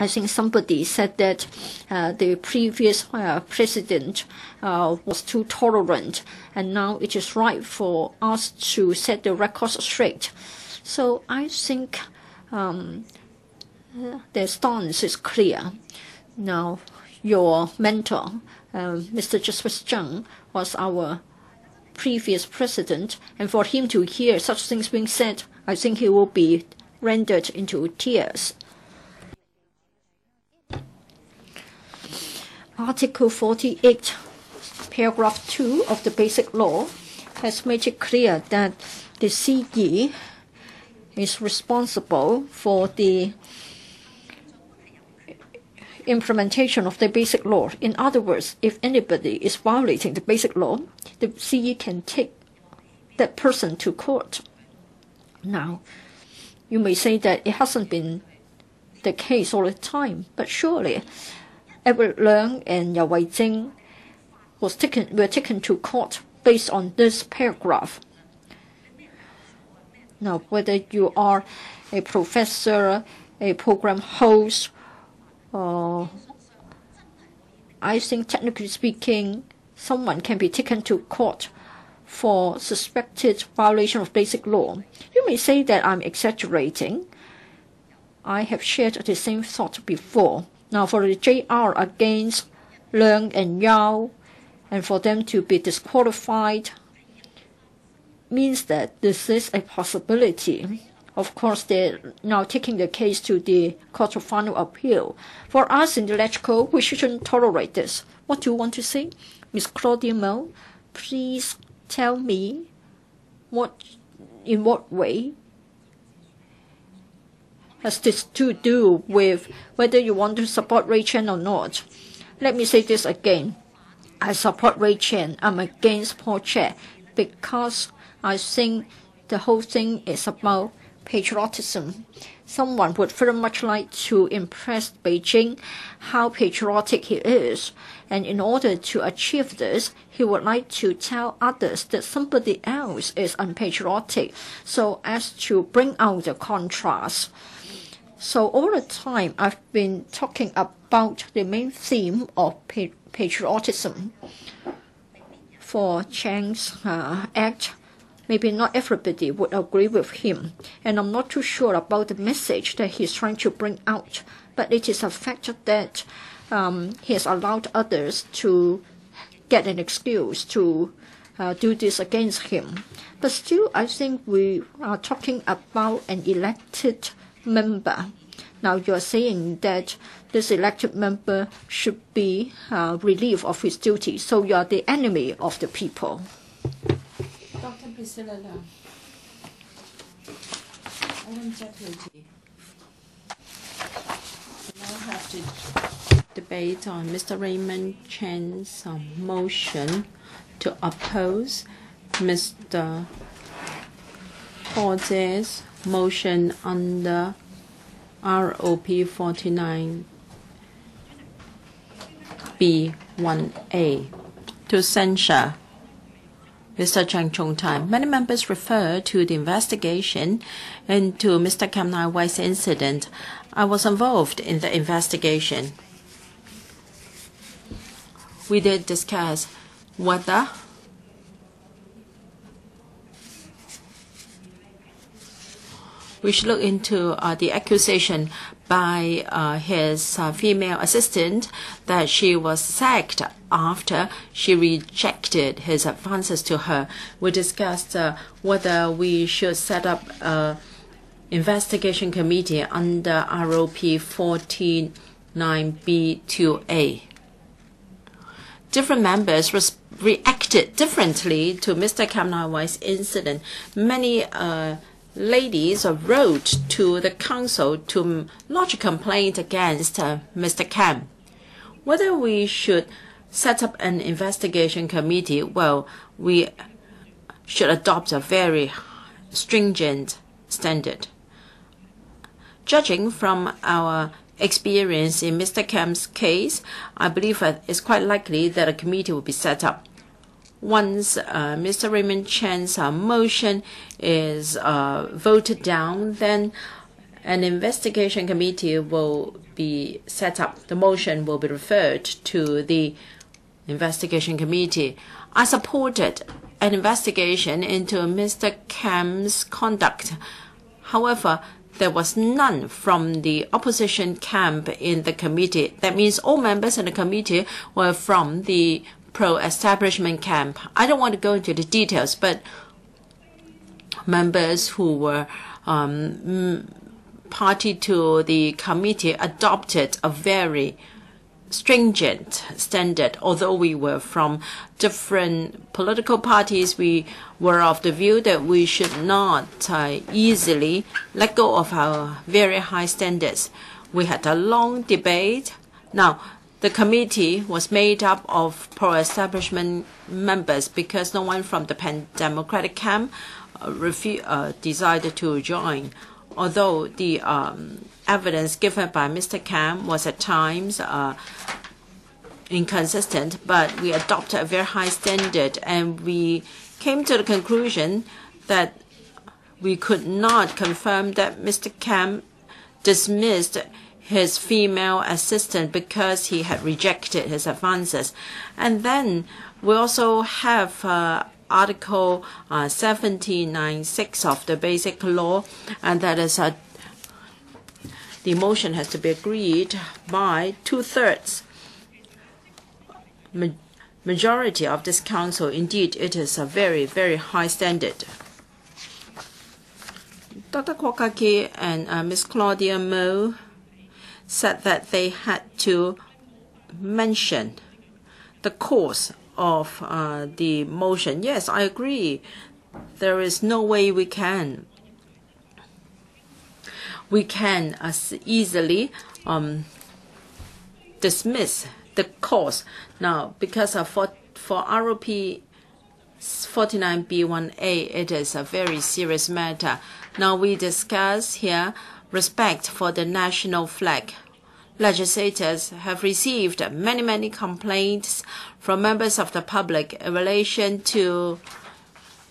I think somebody said that uh, the previous uh, president uh, was too tolerant, and now it is right for us to set the records straight. So I think um, their stance is clear. Now, your mentor, uh, Mr. Jasper Tsang, was our previous president, and for him to hear such things being said, I think he will be rendered into tears. Article 48, paragraph 2 of the Basic Law has made it clear that the CE is responsible for the implementation of the basic law. In other words, if anybody is violating the basic law, the CE can take that person to court. Now, you may say that it hasn't been the case all the time, but surely Edward Leung and Yau Wai-ching was taken were taken to court based on this paragraph. Now, whether you are a professor, a program host, or I think technically speaking, someone can be taken to court for suspected violation of basic law. You may say that I'm exaggerating. I have shared the same thought before. Now, for the JR against Leung and Yau, and for them to be disqualified means that this is a possibility. Of course, they're now taking the case to the Court of Final Appeal. For us in the LegCo, we shouldn't tolerate this. What do you want to say? Ms. Claudia Mo, please tell me what, in what way has this to do with whether you want to support Ray Chan or not. Let me say this again. I support Ray Chan. I'm against Paul Tse because I think the whole thing is about patriotism. Someone would very much like to impress Beijing how patriotic he is. And in order to achieve this, he would like to tell others that somebody else is unpatriotic so as to bring out the contrast. So all the time I've been talking about the main theme of patriotism. For Chang's uh, act, maybe not everybody would agree with him, and I'm not too sure about the message that he's trying to bring out. But it is a fact that um, he has allowed others to get an excuse to uh, do this against him. But still, I think we are talking about an elected member. Now you're saying that this elected member should be uh, relieved of his duty. So you are the enemy of the people. Priscilla. Madam have to debate on Mr. Raymond Chan's uh, motion to oppose Mr. Paul motion under ROP 49B1A to censure Mr. Cheng Chung Tai. Many members refer to the investigation into Mr. Kam Nai Wai's incident. I was involved in the investigation. We did discuss whether we should look into uh, the accusation by uh, his uh, female assistant that she was sacked after she rejected his advances to her. We discussed uh, whether we should set up an investigation committee under ROP 49B2A. Different members reacted differently to Mr. Kam Nai Wai's incident. Many uh, ladies wrote to the council to lodge a complaint against uh, Mr. Kam. Whether we should set up an investigation committee, well, we should adopt a very stringent standard. Judging from our experience in Mr. Kam's case, I believe it's quite likely that a committee will be set up once uh, Mr. Raymond Chan's uh, motion is uh, voted down, then an investigation committee will be set up. The motion will be referred to the investigation committee. I supported an investigation into Mr. Kam's conduct. However, there was none from the opposition camp in the committee. That means all members in the committee were from the pro-establishment camp. I don't want to go into the details, but members who were um, party to the committee adopted a very stringent standard. Although we were from different political parties, we were of the view that we should not uh, easily let go of our very high standards. We had a long debate. Now, the committee was made up of pro-establishment members because no one from the Pan-Democratic camp uh, uh, decided to join. Although the um, evidence given by Mr. Kam was at times uh, inconsistent, but we adopted a very high standard and we came to the conclusion that we could not confirm that Mr. Kam dismissed his female assistant because he had rejected his advances. And then we also have uh, Article uh, 796 of the Basic Law, and that is a the motion has to be agreed by two-thirds ma majority of this council. Indeed, it is a very, very high standard. Dr. Kwok Ka-ki and uh, Ms. Claudia Mo said that they had to mention the cause of uh, the motion. Yes, I agree. There is no way we can we can as easily um, dismiss the cause. Now, because of for, for ROP 49B1A, it is a very serious matter. Now we discuss here respect for the national flag. Legislators have received many, many complaints from members of the public in relation to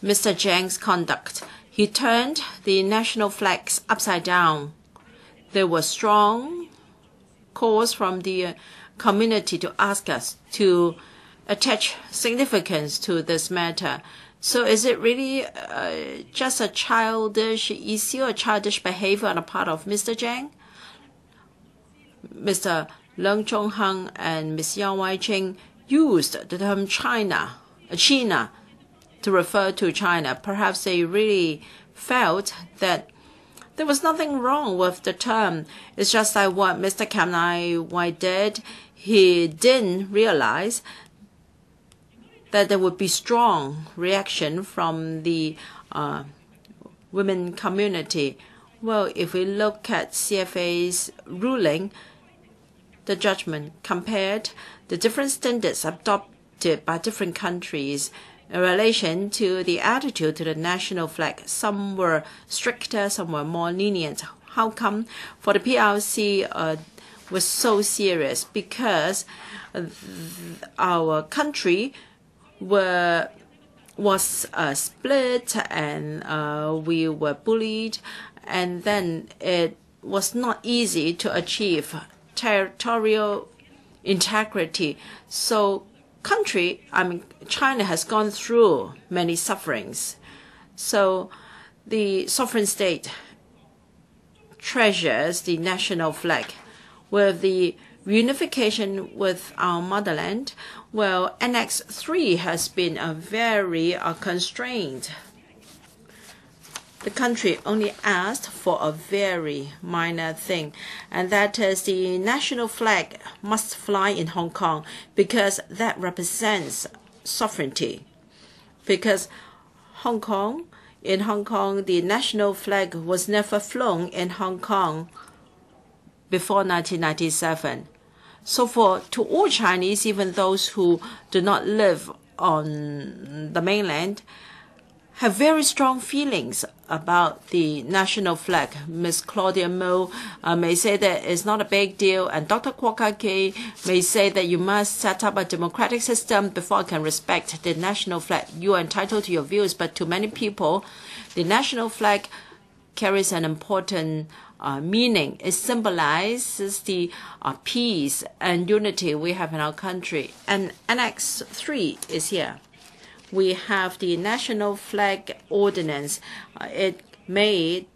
Mr. Zhang's conduct. He turned the national flags upside down. There were strong calls from the community to ask us to attach significance to this matter. So is it really uh, just a childish issue, or childish behavior on the part of Mr. Zhang? Mr. Leung Chung-hang and Ms. Yau Wai-ching used the term China, China to refer to China. Perhaps they really felt that there was nothing wrong with the term. It's just like what Mr. Kam Nai did. He didn't realize that there would be strong reaction from the uh, women community. Well, if we look at CFA's ruling, the judgment compared the different standards adopted by different countries in relation to the attitude to the national flag. Some were stricter, some were more lenient. How come for the PRC uh, was so serious? Because our country were was uh, split and uh, we were bullied, and then it was not easy to achieve territorial integrity. So country, I mean, China has gone through many sufferings. So the sovereign state treasures the national flag. With the reunification with our motherland, well, Annex 3 has been a very uh, constrained the country only asked for a very minor thing, and that is the national flag must fly in Hong Kong because that represents sovereignty. Because Hong Kong, in Hong Kong, the national flag was never flown in Hong Kong before 1997. So for to all Chinese, even those who do not live on the mainland, have very strong feelings about the national flag. Ms. Claudia Mo uh, may say that it's not a big deal, and Dr. Kwok Ka-ki may say that you must set up a democratic system before I can respect the national flag. You are entitled to your views, but to many people, the national flag carries an important uh, meaning. It symbolizes the uh, peace and unity we have in our country. And Annex 3 is here we have the national flag ordinance. Uh, it may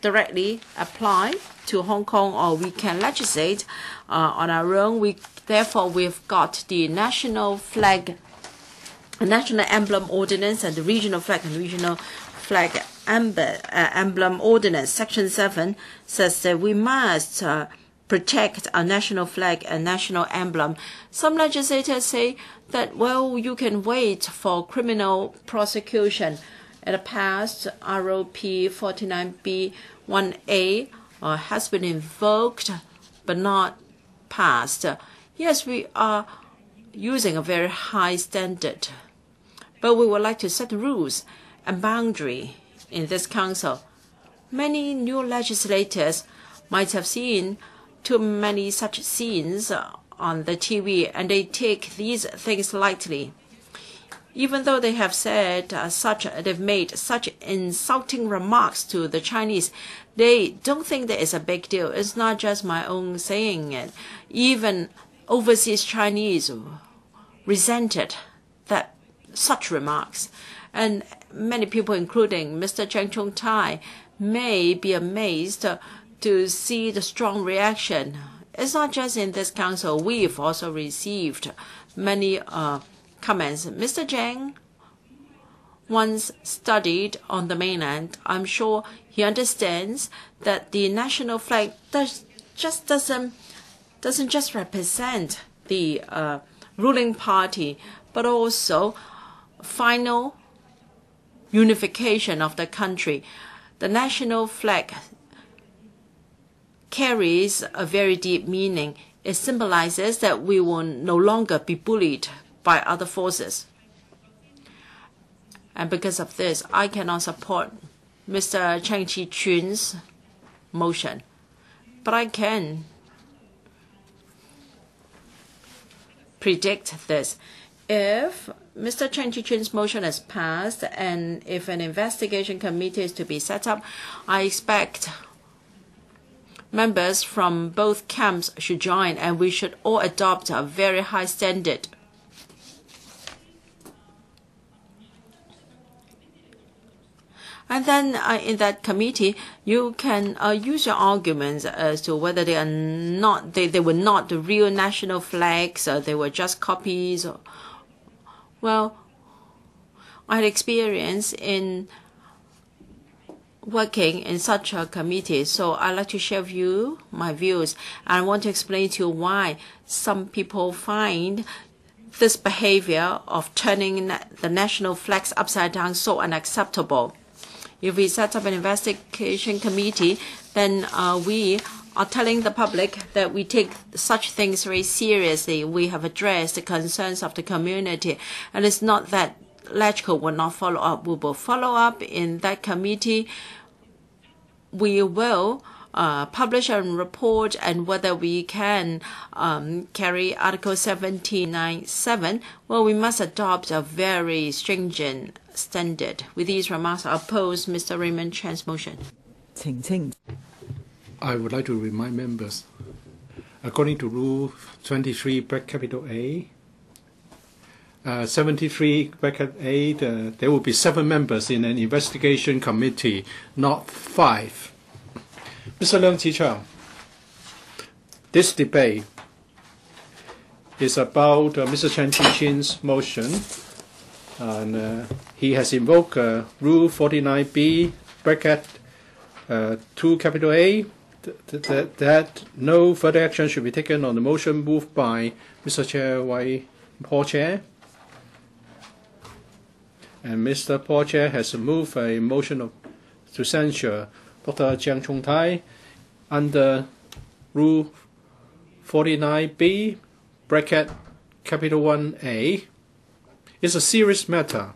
directly apply to Hong Kong, or we can legislate uh, on our own. We therefore we've got the national flag, national emblem ordinance, and the regional flag and regional flag emblem, uh, emblem ordinance. Section seven says that we must. Uh, protect our national flag and national emblem. Some legislators say that, well, you can wait for criminal prosecution. In the past, ROP 49B1A uh, has been invoked but not passed. Yes, we are using a very high standard, but we would like to set rules and boundary in this council. Many new legislators might have seen too many such scenes on the TV, and they take these things lightly. even though they have said uh, such, they've made such insulting remarks to the Chinese, they don't think that it's a big deal. It's not just my own saying it. Even overseas Chinese resented that such remarks, and many people, including Mr. Cheng Chung Tai, may be amazed to see the strong reaction. It's not just in this council. We've also received many uh, comments. Mr. Zhang once studied on the mainland. I'm sure he understands that the national flag does, just doesn't doesn't just represent the uh, ruling party, but also final unification of the country. The national flag carries a very deep meaning. It symbolizes that we will no longer be bullied by other forces. And because of this, I cannot support Mr. Chan Chi-chuen's motion. But I can predict this. If Mr. Chan Chi-chuen's motion is passed and if an investigation committee is to be set up, I expect members from both camps should join and we should all adopt a very high standard And then uh, in that committee, you can uh, use your arguments as to whether they are not, they, they were not the real national flags, or they were just copies. Or, well, I had experience in working in such a committee, so I'd like to share with you my views. And I want to explain to you why some people find this behavior of turning the national flags upside down so unacceptable. If we set up an investigation committee, then uh, we are telling the public that we take such things very seriously. We have addressed the concerns of the community, and it's not that LegCo will not follow up. We will follow up in that committee. We will uh, publish a report and whether we can um, carry Article 1797, well, we must adopt a very stringent standard. With these remarks, I oppose Mr. Raymond Chan's motion. I would like to remind members, according to Rule 23, bracket capital A, uh, 73 bracket A, the, there will be seven members in an investigation committee, not five. Mr. Leung Chi this debate is about uh, Mr. Chan Chi-chuen's motion and uh, he has invoked uh, Rule 49B bracket uh, 2 capital A th th that no further action should be taken on the motion moved by Mr. Tse Wai Paul Tse. And Mr. Paul Tse has moved a motion of, to censure Dr. Cheng Chung Tai under Rule 49B bracket capital 1A it's a serious matter.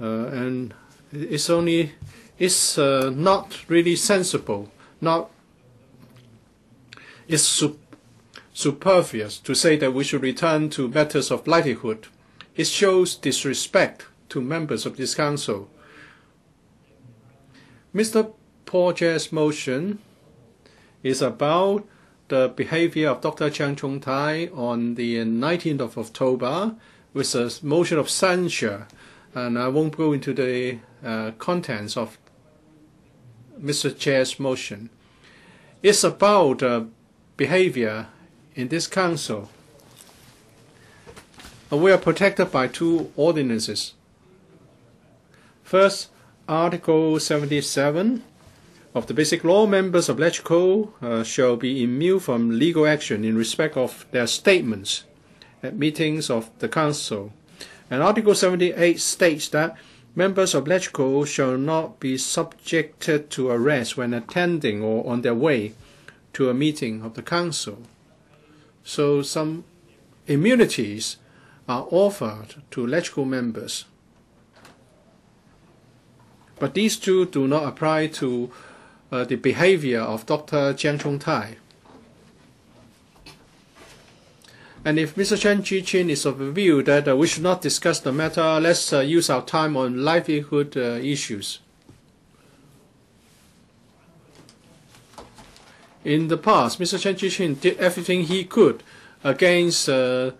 Uh, and it's only it's uh, not really sensible, not it's su superfluous to say that we should return to matters of livelihood. It shows disrespect to members of this council. Mr. Tse's motion is about the behavior of Dr. Cheng Chung Tai on the 19th of October with a motion of censure. And I won't go into the uh, contents of Mr. Tse's motion. It's about uh, behavior in this council. We are protected by two ordinances. First, Article 77 of the Basic Law, members of LegCo uh, shall be immune from legal action in respect of their statements at meetings of the Council. And Article 78 states that members of LegCo shall not be subjected to arrest when attending or on their way to a meeting of the Council. So some immunities are offered to LegCo members. But these two do not apply to uh, the behavior of Dr. Cheng Chung Tai. And if Mr. Chan Chi-chuen is of the view that uh, we should not discuss the matter, let's uh, use our time on livelihood uh, issues. In the past, Mr. Chan Chi-chuen did everything he could against uh,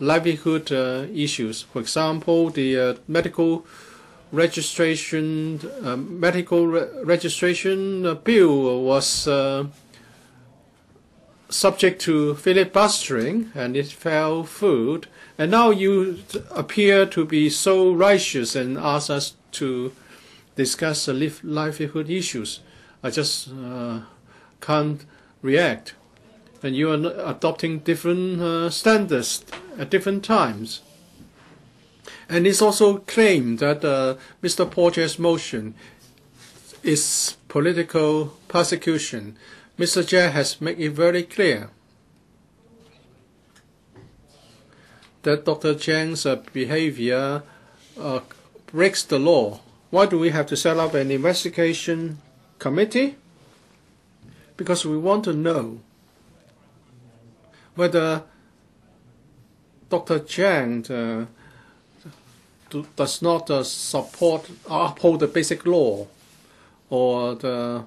livelihood uh, issues. For example, the uh, medical registration medical re registration bill was subject to filibustering and it fell through. And now you appear to be so righteous and ask us to discuss the livelihood issues. I just uh, can't react. And you are adopting different uh, standards at different times. And it's also claimed that uh, Mr. Porter's motion is political persecution. Mr. Jia has made it very clear that Dr. Chang's uh, behavior uh, breaks the law. Why do we have to set up an investigation committee? Because we want to know whether Dr. Chang uh, do, does not uh, support or uphold the basic law or the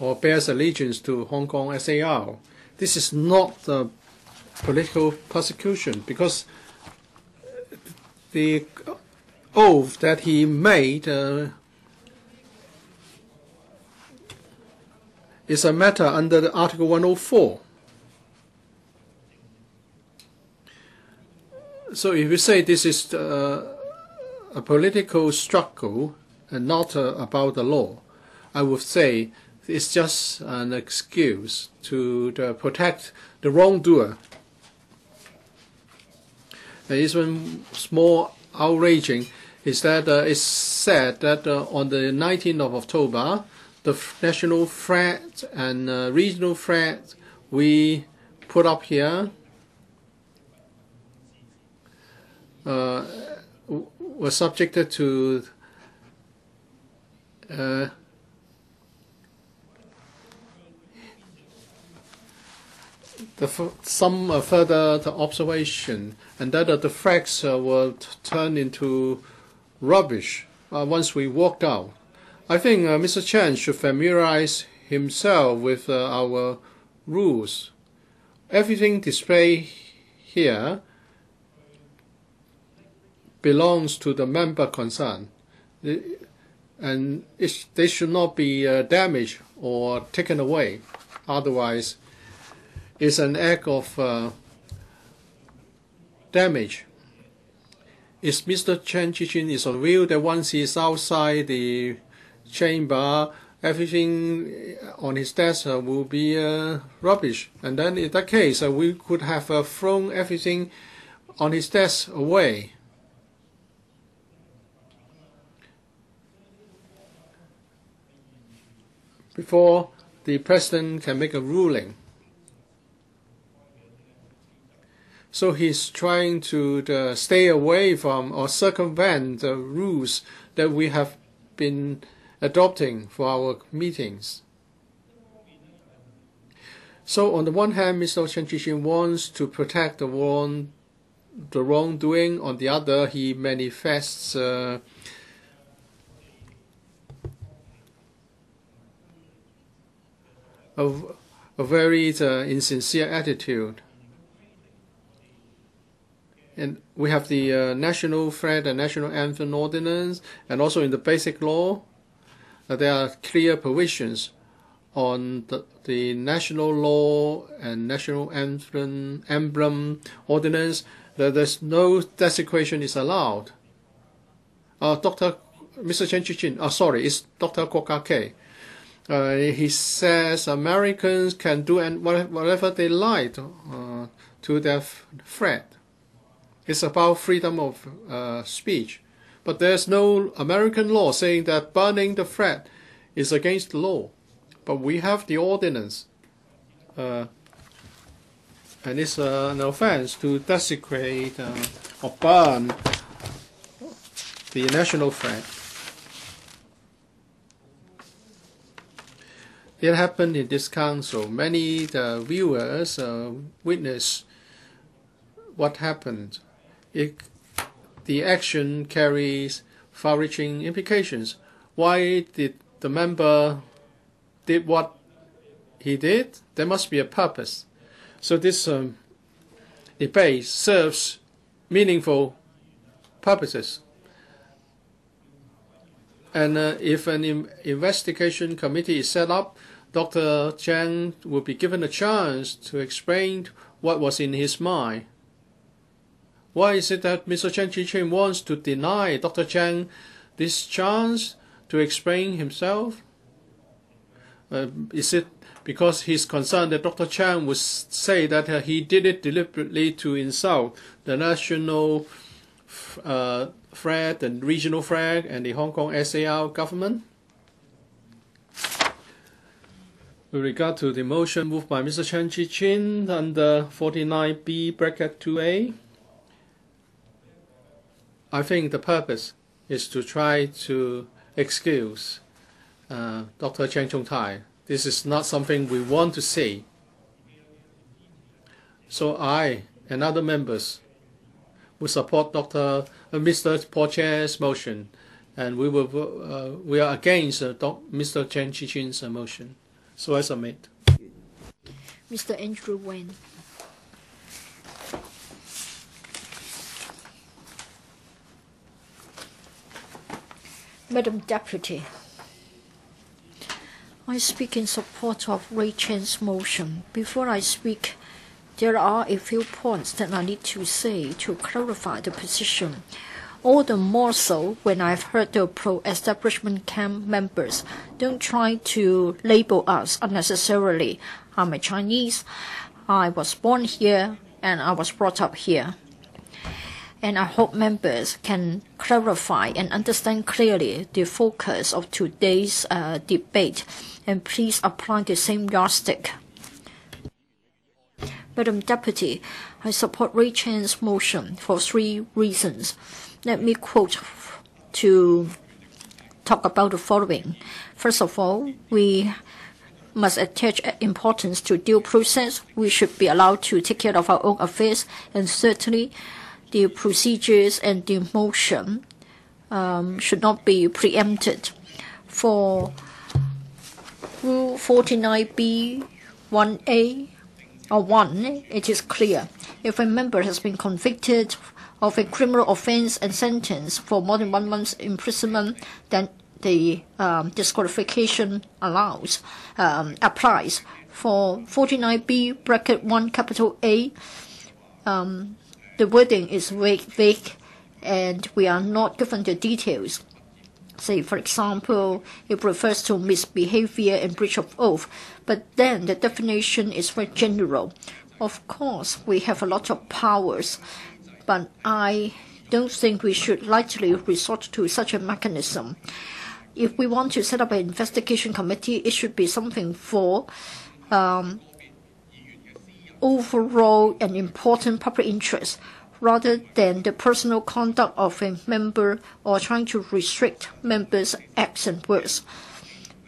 or bears allegiance to Hong Kong SAR. This is not uh, political persecution because the oath that he made uh, is a matter under the Article 104. So if you say this is uh, a political struggle and not uh, about the law, I would say it's just an excuse to, to protect the wrongdoer. And even more outraging is that uh, it's said that uh, on the 19th of October, the national flag and uh, regional flag we put up here uh, were subjected to the some uh, further observation, and that uh, the flags uh, were turned into rubbish uh, once we walked out. I think uh, Mr. Chan should familiarize himself with uh, our rules. Everything displayed here belongs to the member concerned, and they should not be damaged or taken away. Otherwise, is an act of uh, damage. Is Mr. Chan Chi-chuen is of view that once he is outside the chamber, everything on his desk uh, will be uh, rubbish. And then in that case, uh, we could have uh, thrown everything on his desk away. Before the president can make a ruling. So he's trying to uh, stay away from or circumvent the rules that we have been adopting for our meetings. So on the one hand, Mr. Chan Chi-chuen wants to protect the wrong, the wrongdoing. On the other, he manifests uh, a, a very uh, insincere attitude and we have the uh, national flag and national anthem ordinance, and also in the basic law, uh, there are clear provisions on the, the national law and national anthem emblem ordinance that there's no desecration is allowed. Uh, Dr. Mr. Chan Chi-chuen, uh, sorry, it's Dr. Kwok K. Uh, he says Americans can do and whatever they like uh, to their flag. It's about freedom of uh, speech. But there's no American law saying that burning the flag is against the law. But we have the ordinance. Uh, and it's uh, an offense to desecrate uh, or burn the national flag. it happened in this council. Many the viewers uh, witness what happened. It, the action carries far-reaching implications. Why did the member did what he did? There must be a purpose. So this um, debate serves meaningful purposes. And uh, if an in investigation committee is set up, Dr. Chang will be given a chance to explain what was in his mind. Why is it that Mr. Chan Chi-chuen wants to deny Dr. Chang this chance to explain himself? Uh, is it because he's concerned that Dr. Chang would say that uh, he did it deliberately to insult the national uh, flag, the regional flag, and the Hong Kong SAR government? With regard to the motion moved by Mr. Chan Chi-chuen under 49B bracket 2A, I think the purpose is to try to excuse uh, Dr. Cheng Chung Tai. This is not something we want to see. So I and other members will support Dr. Uh, Mr. Paul Tse's motion, and we will uh, we are against uh, Mr. Chan Chi-chuen's motion. So I submit. Mr. Andrew Wan. Madam Deputy, I speak in support of Ray Chan's motion. Before I speak, there are a few points that I need to say to clarify the position all the more so when I've heard the pro-establishment camp members don't try to label us unnecessarily. I'm a Chinese. I was born here and I was brought up here. And I hope members can clarify and understand clearly the focus of today's uh, debate and please apply the same yardstick. Madam Deputy, I support Ray Chan's motion for three reasons. Let me quote to talk about the following. First of all, we must attach importance to due process. We should be allowed to take care of our own affairs, and certainly, the procedures and the motion um, should not be preempted. For Rule 49B 1A or 1, it is clear. If a member has been convicted of a criminal offense and sentenced for more than one month's imprisonment, then the um, disqualification allows um, applies for 49B bracket 1 capital A. Um, the wording is vague, and we are not given the details. Say, for example, it refers to misbehavior and breach of oath, but then the definition is very general. Of course, we have a lot of powers but I don't think we should lightly resort to such a mechanism. If we want to set up an investigation committee, it should be something for um, overall and important public interest rather than the personal conduct of a member or trying to restrict members' acts and words.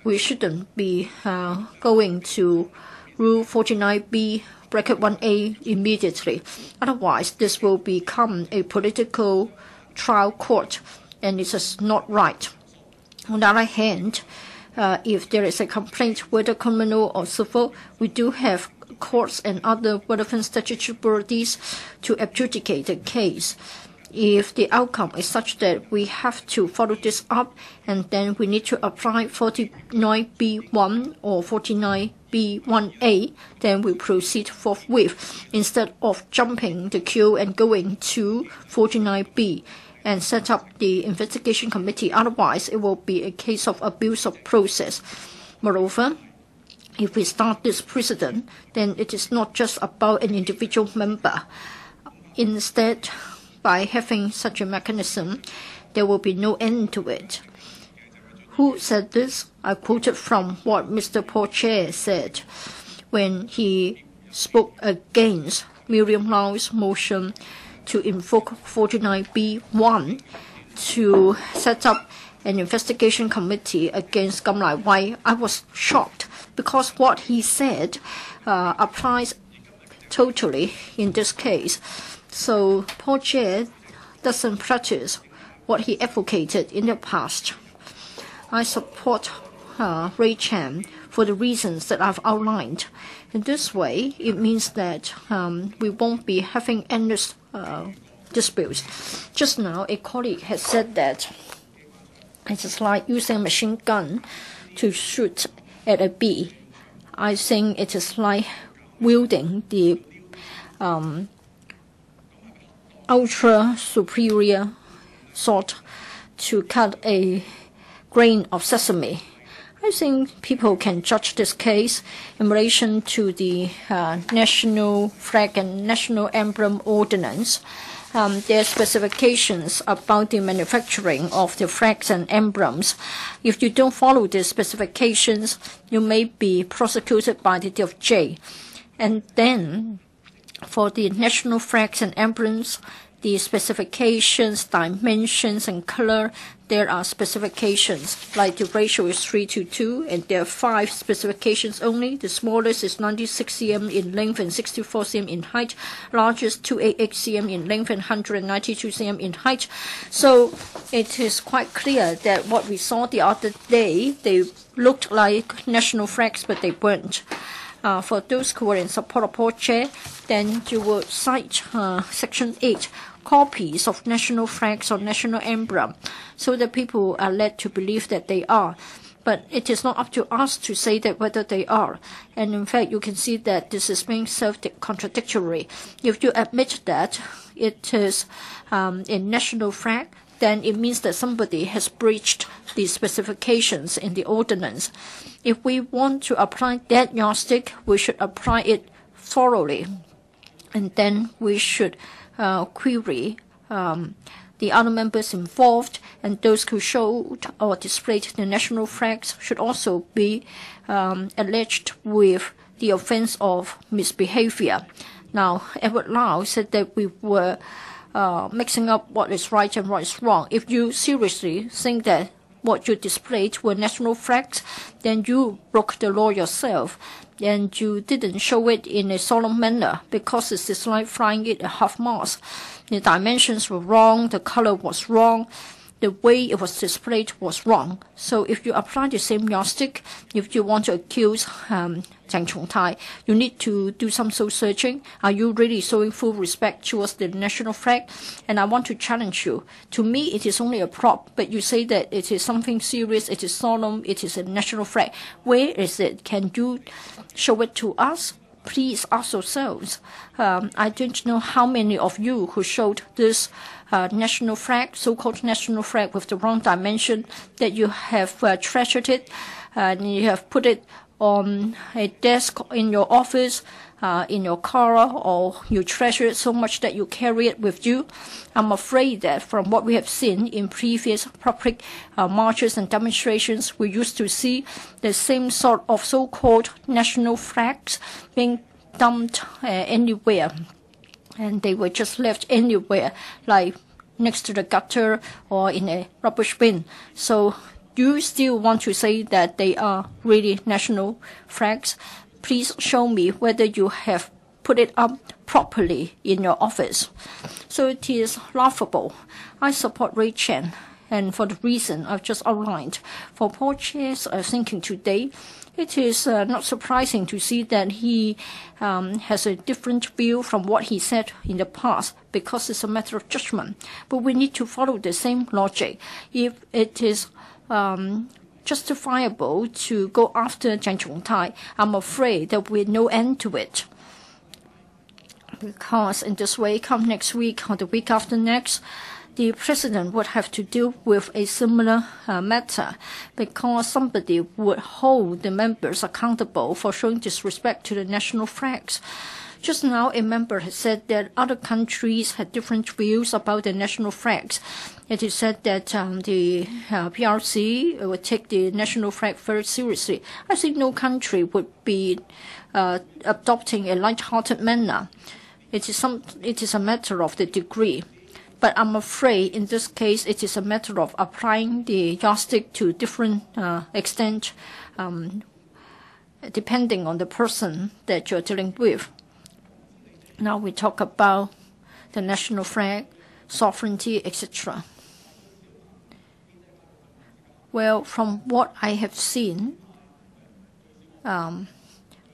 We shouldn't be uh, going to Rule 49B bracket 1A immediately. Otherwise, this will become a political trial court, and it is not right. On the other hand, uh, if there is a complaint, whether criminal or civil, we do have courts and other relevant statutory bodies to adjudicate the case. If the outcome is such that we have to follow this up, and then we need to apply 49B1 or 49 B1A, then we proceed forthwith instead of jumping the queue and going to 49B and set up the investigation committee. Otherwise, it will be a case of abuse of process. Moreover, if we start this precedent, then it is not just about an individual member. Instead, by having such a mechanism, there will be no end to it. Who said this? I quoted from what Mr. Tse said when he spoke against Miriam Lau's motion to invoke 49B1 to set up an investigation committee against Kam Nai Wai, I was shocked because what he said uh, applies totally in this case. So Paul Tse doesn't practice what he advocated in the past. I support uh, Ray Chan for the reasons that I've outlined. In this way, it means that um, we won't be having endless uh, disputes. Just now, a colleague has said that it is like using a machine gun to shoot at a bee. I think it is like wielding the um, ultra superior sword to cut a grain of sesame. I think people can judge this case in relation to the uh, national flag and national emblem ordinance. Um, their specifications about the manufacturing of the flags and emblems. If you don't follow the specifications, you may be prosecuted by the DFJ. And then for the national flags and emblems, the specifications, dimensions, and color, there are specifications. Like the ratio is 3 to 2, and there are five specifications only. The smallest is 96 cm in length and 64 cm in height. Largest 288 cm in length and 192 cm in height. So it is quite clear that what we saw the other day, they looked like national flags, but they weren't. Uh, for those who are in support of Tse, then you will cite uh, Section 8 copies of national flags or national emblem so that people are led to believe that they are. But it is not up to us to say that whether they are. And in fact, you can see that this is being self-contradictory. If you admit that it is um, a national flag, then it means that somebody has breached the specifications in the ordinance. If we want to apply that yardstick, we should apply it thoroughly. And then we should query um, the other members involved, and those who showed or displayed the national flags should also be um, alleged with the offense of misbehavior. Now, Edward Lau said that we were uh, mixing up what is right and what is wrong. If you seriously think that what you displayed were national flags, then you broke the law yourself and you didn't show it in a solemn manner because it is like flying it at half mast. The dimensions were wrong, the color was wrong, the way it was displayed was wrong. So if you apply the same yardstick, if you want to accuse um, Jiang Chongtai, you need to do some soul searching. Are you really showing full respect towards the national flag? And I want to challenge you. To me, it is only a prop, but you say that it is something serious, it is solemn, it is a national flag. Where is it? Can you show it to us? Please ask yourselves. Um, I don't know how many of you who showed this uh, national flag, so-called national flag with the wrong dimension, that you have uh, treasured it and you have put it on a desk in your office, uh, in your car, or you treasure it so much that you carry it with you. I'm afraid that from what we have seen in previous public uh, marches and demonstrations, we used to see the same sort of so-called national flags being dumped uh, anywhere and they were just left anywhere, like next to the gutter or in a rubbish bin. So you still want to say that they are really national flags? Please show me whether you have put it up properly in your office. So it is laughable. I support Ray Chan, and for the reason I've just outlined. For Paul Tse's uh, thinking today, it is uh, not surprising to see that he um, has a different view from what he said in the past because it's a matter of judgment. But we need to follow the same logic. If it is um, justifiable to go after Jiang Chongtai, I'm afraid there will be no end to it. Because in this way, come next week or the week after next, the president would have to deal with a similar uh, matter because somebody would hold the members accountable for showing disrespect to the national flags. Just now, a member has said that other countries had different views about the national flags. It is said that um, the uh, PRC would take the national flag very seriously. I think no country would be uh, adopting a light-hearted manner. It is some. It is a matter of the degree But I'm afraid in this case it is a matter of applying the yardstick to different uh, extent, um, depending on the person that you're dealing with. Now we talk about the national flag, sovereignty, etc. Well, from what I have seen, um,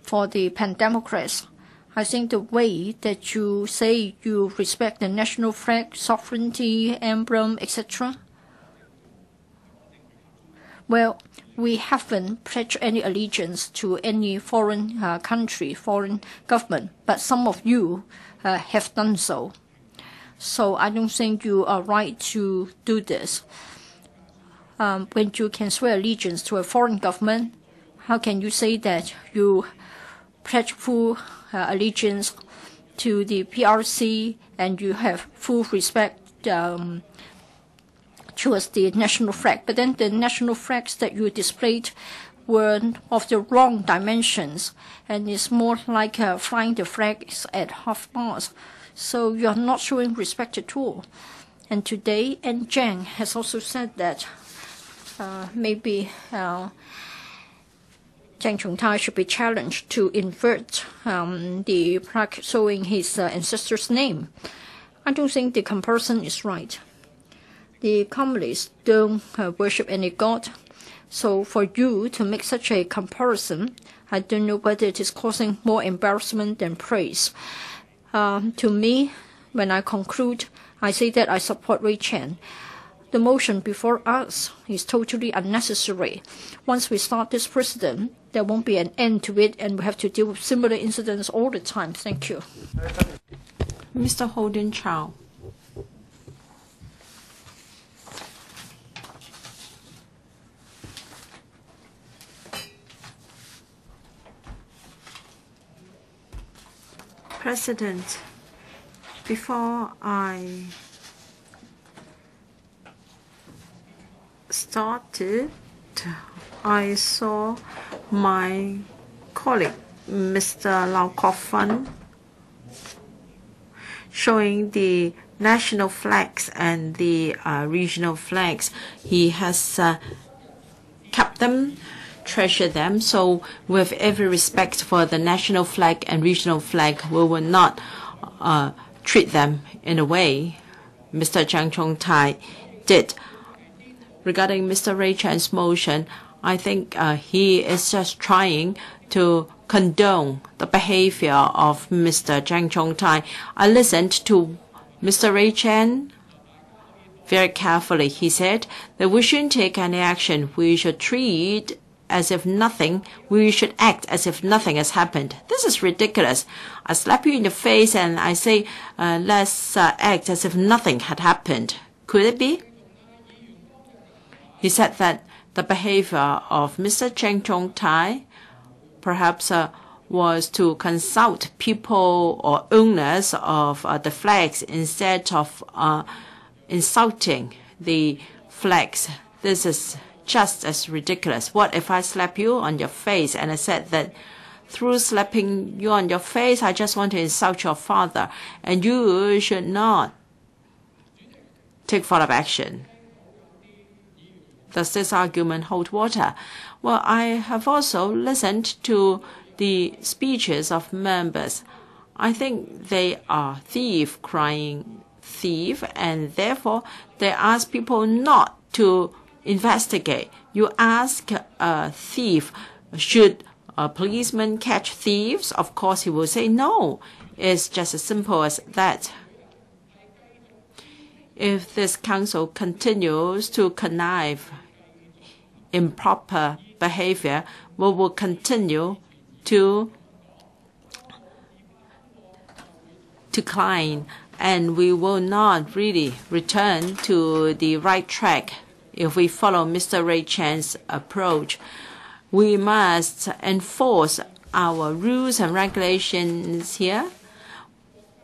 for the Pan Democrats, I think the way that you say you respect the national flag, sovereignty, emblem, etc. Well, we haven't pledged any allegiance to any foreign uh, country, foreign government, but some of you uh, have done so. So I don't think you are right to do this. Um, when you can swear allegiance to a foreign government, how can you say that you pledge full uh, allegiance to the PRC and you have full respect um, towards the national flag. But then the national flags that you displayed were of the wrong dimensions, and it's more like uh, flying the flags at half mast. So you are not showing respect at all. And today. Zhang has also said that maybe uh, Cheng Chung Tai should be challenged to invert um, the plaque showing his uh, ancestor's name. I don't think the comparison is right. The communists don't uh, worship any god, so for you to make such a comparison, I don't know whether it is causing more embarrassment than praise. Um, to me, when I conclude, I say that I support Ray Chan the motion before us is totally unnecessary. Once we start this precedent, there won't be an end to it, and we have to deal with similar incidents all the time. Thank you. Mr. Holden Chow. President, before I started, I saw my colleague, Mr. Lau Kwok-fan, showing the national flags and the uh, regional flags. He has uh, kept them, treasured them. So with every respect for the national flag and regional flag, we will not uh, treat them in a way Mr. Cheng Chung Tai did regarding Mr. Ray Chan's motion, I think uh, he is just trying to condone the behavior of Mr. Cheng Chung Tai. I listened to Mr. Ray Chan very carefully. He said that we shouldn't take any action. We should treat as if nothing, we should act as if nothing has happened. This is ridiculous. I slap you in the face and I say, uh, let's uh, act as if nothing had happened. Could it be? He said that the behavior of Mr. Cheng Chung Tai perhaps uh, was to consult people or owners of uh, the flags instead of uh, insulting the flags. This is just as ridiculous. What if I slap you on your face and I said that through slapping you on your face, I just want to insult your father and you should not take follow-up action. Does this argument hold water? Well, I have also listened to the speeches of members. I think they are thief crying thief, and therefore they ask people not to investigate. You ask a thief, should a policeman catch thieves? Of course, he will say no. It's just as simple as that. If this council continues to connive improper behavior, we will continue to decline, and we will not really return to the right track if we follow Mr. Ray Chan's approach. We must enforce our rules and regulations here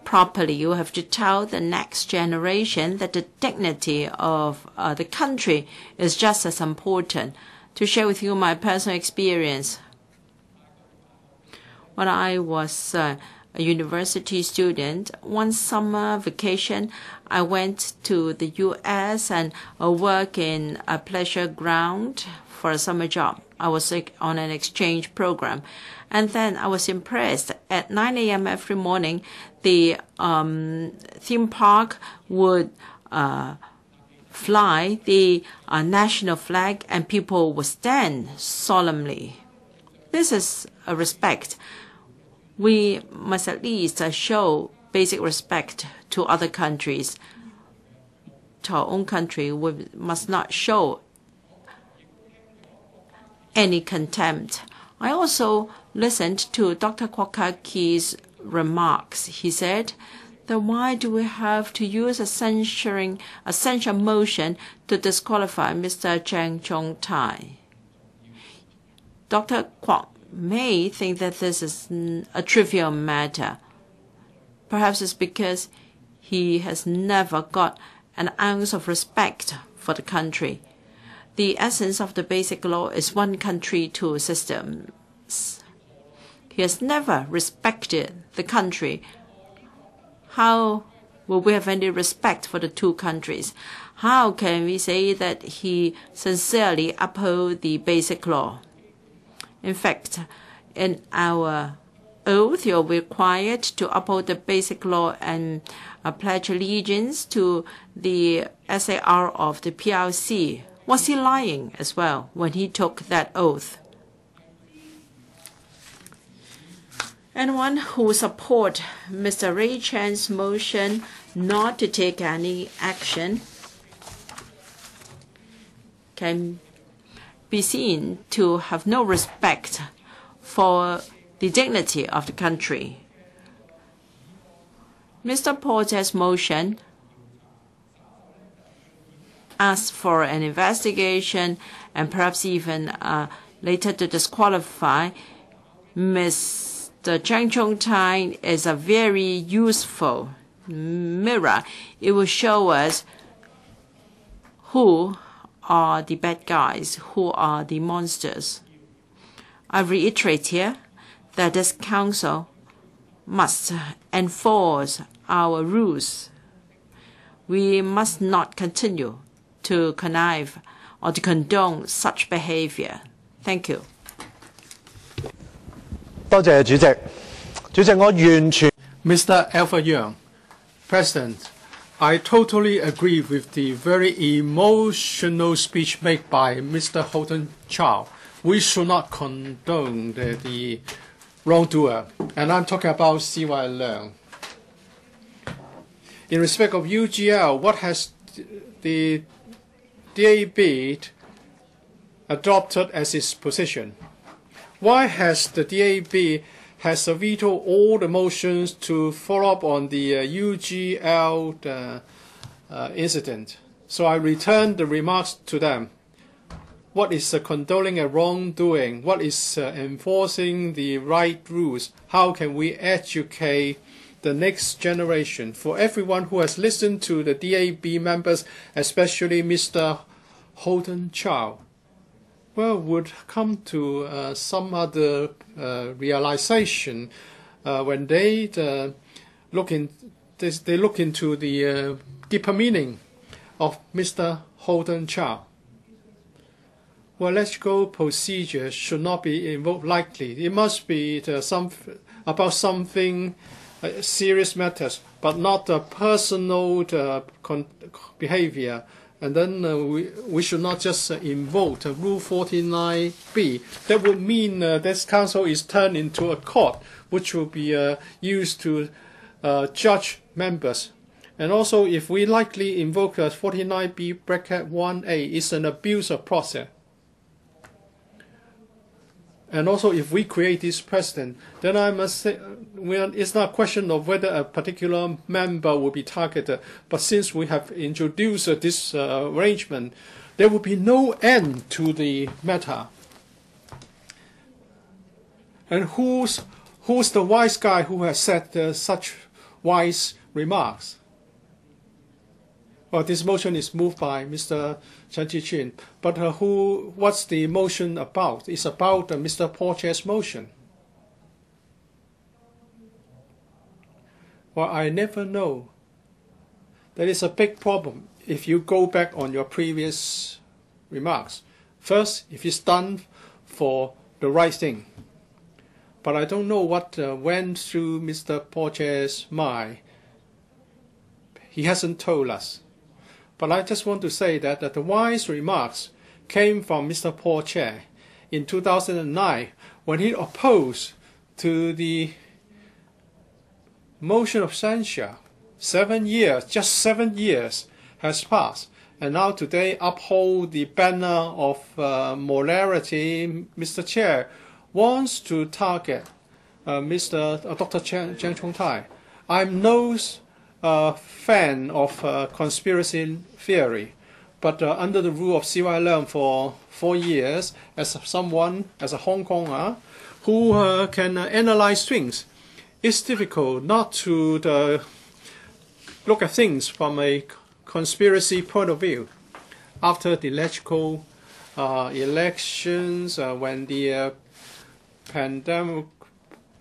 properly. You have to tell the next generation that the dignity of uh, the country is just as important. To share with you my personal experience, when I was uh, a university student. One summer vacation, I went to the U.S. and uh, work in a pleasure ground for a summer job. I was on an exchange program. And then I was impressed. At 9 a.m. every morning, the um, theme park would uh, fly the uh, national flag and people would stand solemnly. This is a respect. We must at least uh, show basic respect to other countries. To our own country, we must not show any contempt. I also listened to Dr. Ka-ki's remarks. He said then why do we have to use a censuring a censure motion to disqualify Mr. Cheng Chung Tai? Dr. Kwok may think that this is a trivial matter. Perhaps it's because he has never got an ounce of respect for the country. The essence of the basic law is one country, two systems. He has never respected the country how will we have any respect for the two countries? How can we say that he sincerely uphold the basic law? In fact, in our oath, you're required to uphold the basic law and uh, pledge allegiance to the SAR of the PRC. Was he lying as well when he took that oath? Anyone who support Mr. Ray Chan's motion not to take any action can be seen to have no respect for the dignity of the country. Mr. Paul Tse's motion asks for an investigation and perhaps even uh, later to disqualify Ms the Cheng Chung Tai is a very useful mirror. It will show us who are the bad guys, who are the monsters. I reiterate here that this council must enforce our rules. We must not continue to connive or to condone such behavior. Thank you. 多謝主席。主席，我完全。Mr. Alvin Yeung, President, I totally agree with the very emotional speech made by Mr. Holden Chow. We should not condone the, the wrongdoer. And I'm talking about CY Leung. In respect of UGL, what has the DAB adopted as its position? Why has the DAB has vetoed all the motions to follow up on the uh, UGL uh, uh, incident? So I return the remarks to them. What is condoning a wrongdoing? What is uh, enforcing the right rules? How can we educate the next generation? For everyone who has listened to the DAB members, especially Mr. Holden Chow, well, would come to uh, some other uh, realization uh, when they uh, look in they, they, look into the uh, deeper meaning of Mr. Holden Chow. Well, let's go procedure should not be invoked lightly. It must be some about something uh, serious matters, but not a personal behavior and then uh, we, we should not just uh, invoke uh, Rule 49B. That would mean uh, this council is turned into a court, which will be uh, used to uh, judge members. And also, if we likely invoke 49B bracket 1A, it's an abuse of process. And also, if we create this precedent, then I must say, it's not a question of whether a particular member will be targeted, but since we have introduced this uh, arrangement, there will be no end to the matter. And who's who's the wise guy who has said uh, such wise remarks? Well, this motion is moved by Mr. Chan Chi-chuen, but uh, who? What's the motion about? It's about uh, Mr. Paul motion. Well, I never know. That is a big problem if you go back on your previous remarks. First, if it's done for the right thing. But I don't know what uh, went through Mr. Paul Tse's mind. He hasn't told us. But I just want to say that, that the wise remarks came from Mr. Paul Tse in 2009 when he opposed to the motion of censure. Seven years, just seven years has passed. And now today uphold the banner of uh, morality. Mr. Tse wants to target uh, Mr. Uh, Dr. Chen, Cheng Chung Tai. I'm no fan of uh, conspiracy theory, but uh, under the rule of CY Leung for four years, as someone, as a Hong Konger, who uh, can analyze things, it's difficult not to look at things from a conspiracy point of view. After the electrical uh, elections, uh, when the uh, pandemic,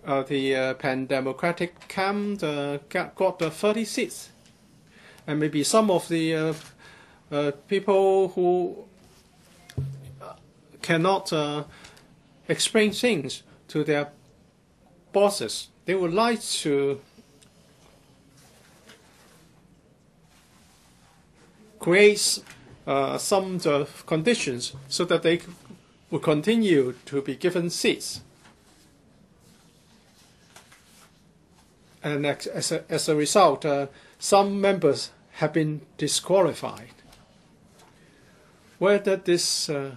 uh, the uh, pan democratic camp uh, got, got 30 seats, and maybe some of the people who cannot explain things to their bosses, they would like to creates uh, some uh, conditions so that they will continue to be given seats. And as a, as a result, uh, some members have been disqualified. Whether this uh,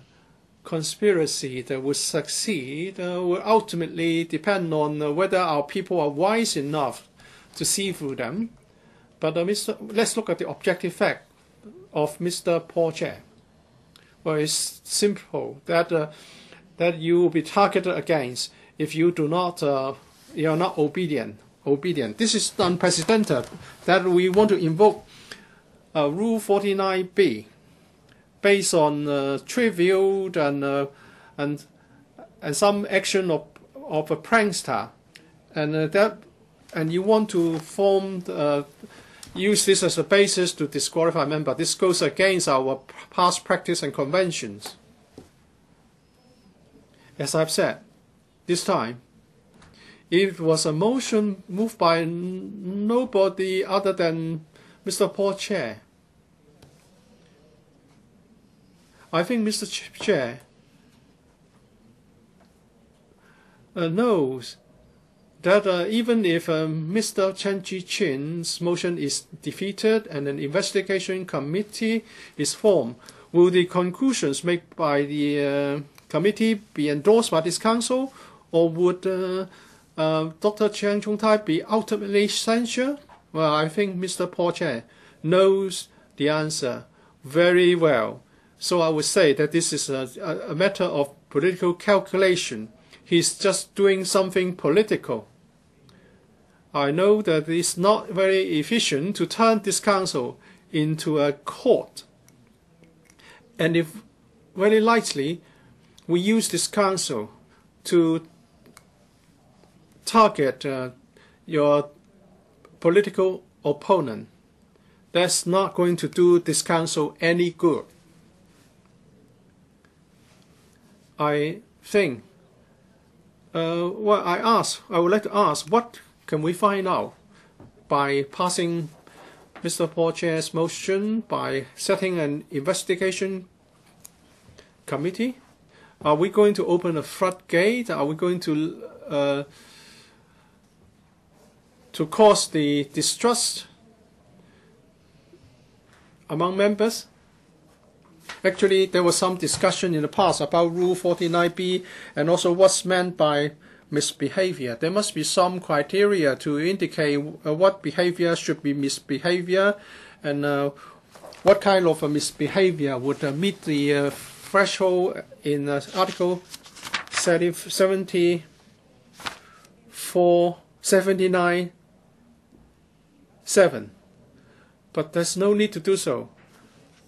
conspiracy that will succeed uh, will ultimately depend on uh, whether our people are wise enough to see through them. But Mr., let's look at the objective fact of Mr. Paul Tse. Well, it's simple that uh, that you will be targeted against if you do not uh, you are not obedient. Obedient. This is unprecedented. That we want to invoke uh, Rule 49B based on uh, trivial and uh, and and some action of of a prankster, and uh, that and you want to form uh, use this as a basis to disqualify a member. This goes against our past practice and conventions. As I've said, this time, it was a motion moved by nobody other than Mr. Paul Porcher. I think Mr. Tse uh, knows that uh, even if um, Mr. Chan Chi-chuen's motion is defeated and an investigation committee is formed, will the conclusions made by the uh, committee be endorsed by this council, or would uh, Dr. Cheng Chung Tai be ultimately censured? Well, I think Mr. Paul Tse knows the answer very well. So I would say that this is a, a matter of political calculation he's just doing something political. I know that it's not very efficient to turn this council into a court. And if very likely we use this council to target uh, your political opponent, that's not going to do this council any good. I think uh, well, I ask, I would like to ask, what can we find out by passing Mr. Paul Tse's motion, by setting an investigation committee? Are we going to open a floodgate? Are we going to uh, to cause the distrust among members? Actually, there was some discussion in the past about Rule 49B and also what's meant by misbehavior. There must be some criteria to indicate uh, what behavior should be misbehavior and uh, what kind of a misbehavior would uh, meet the uh, threshold in uh, Article 74, 79, 7. But there's no need to do so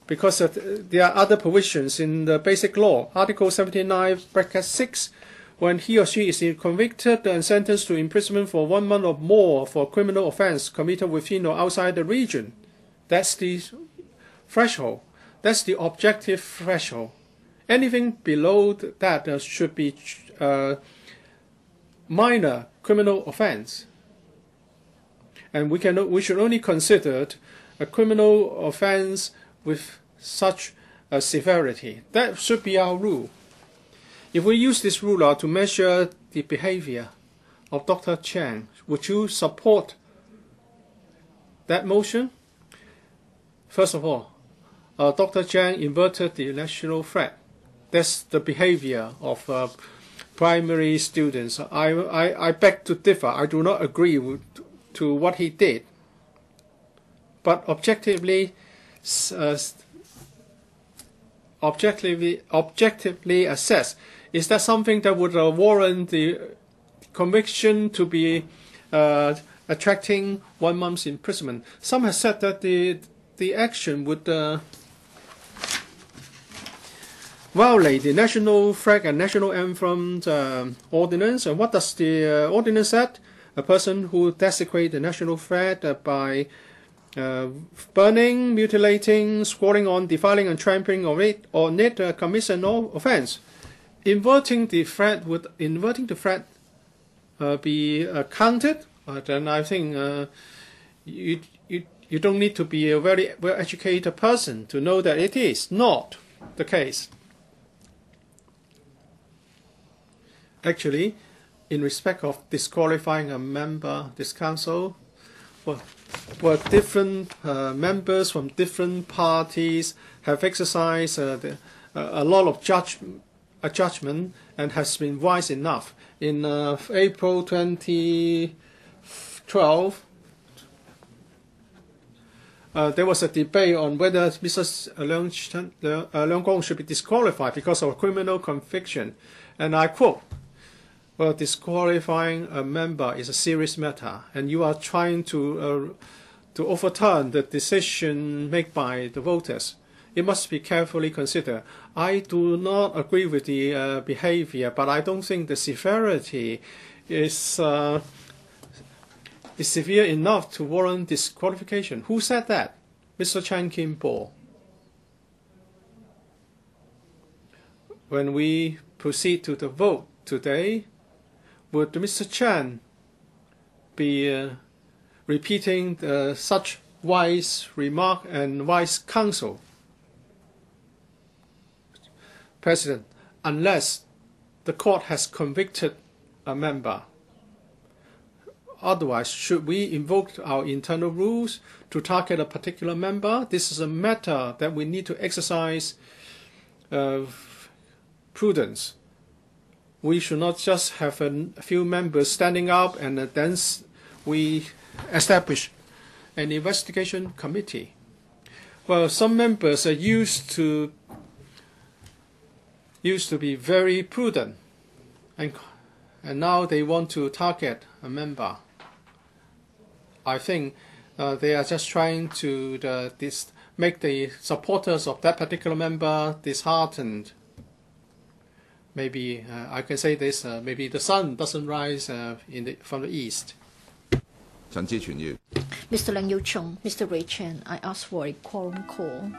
because there are other provisions in the basic law. Article 79, bracket 6 when he or she is convicted and sentenced to imprisonment for one month or more for a criminal offense committed within or outside the region. That's the threshold. That's the objective threshold. Anything below that uh, should be uh, minor criminal offense. And we, can, we should only consider it a criminal offense with such a severity. That should be our rule. If we use this ruler to measure the behavior of Dr. Chang, would you support that motion? First of all, uh, Dr. Chang inverted the national flag. That's the behavior of uh, primary students. I, I, I beg to differ. I do not agree with, to what he did. But objectively, uh, objectively, objectively assess, is that something that would uh, warrant the conviction to be uh, attracting one month's imprisonment? Some have said that the the action would uh, violate the national flag and national anthem uh, ordinance. And what does the uh, ordinance say? A person who desecrates the national flag uh, by uh, burning, mutilating, squatting on, defiling, and trampling on it, on it uh, commits an offense. Inverting the flag would inverting the flag uh, be counted? then I think you, you you don't need to be a very well educated person to know that it is not the case. Actually, in respect of disqualifying a member, this council, well different uh, members from different parties have exercised uh, the, a lot of judge, a judgment and has been wise enough. In uh, April 2012, uh, there was a debate on whether Mr. Leung, uh, Leung Gong should be disqualified because of a criminal conviction. And I quote, well, disqualifying a member is a serious matter, and you are trying to uh, to overturn the decision made by the voters. It must be carefully considered. I do not agree with the uh, behavior, but I don't think the severity is uh, is severe enough to warrant disqualification. Who said that? Mr. Chan Kim Bo. When we proceed to the vote today, would Mr. Chan be uh, repeating uh, such wise remark and wise counsel? President, unless the court has convicted a member Otherwise, should we invoke our internal rules to target a particular member? This is a matter that we need to exercise uh, prudence. We should not just have a few members standing up and then we establish an investigation committee. Well, some members are used to used to be very prudent, and and now they want to target a member. I think uh, they are just trying to uh, dis- make the supporters of that particular member disheartened. Maybe uh, I can say this: uh, maybe the sun doesn't rise uh, in the, from the east. Mr. Leung Yiu Chung, Mr. Ray Chan, I ask for a quorum call.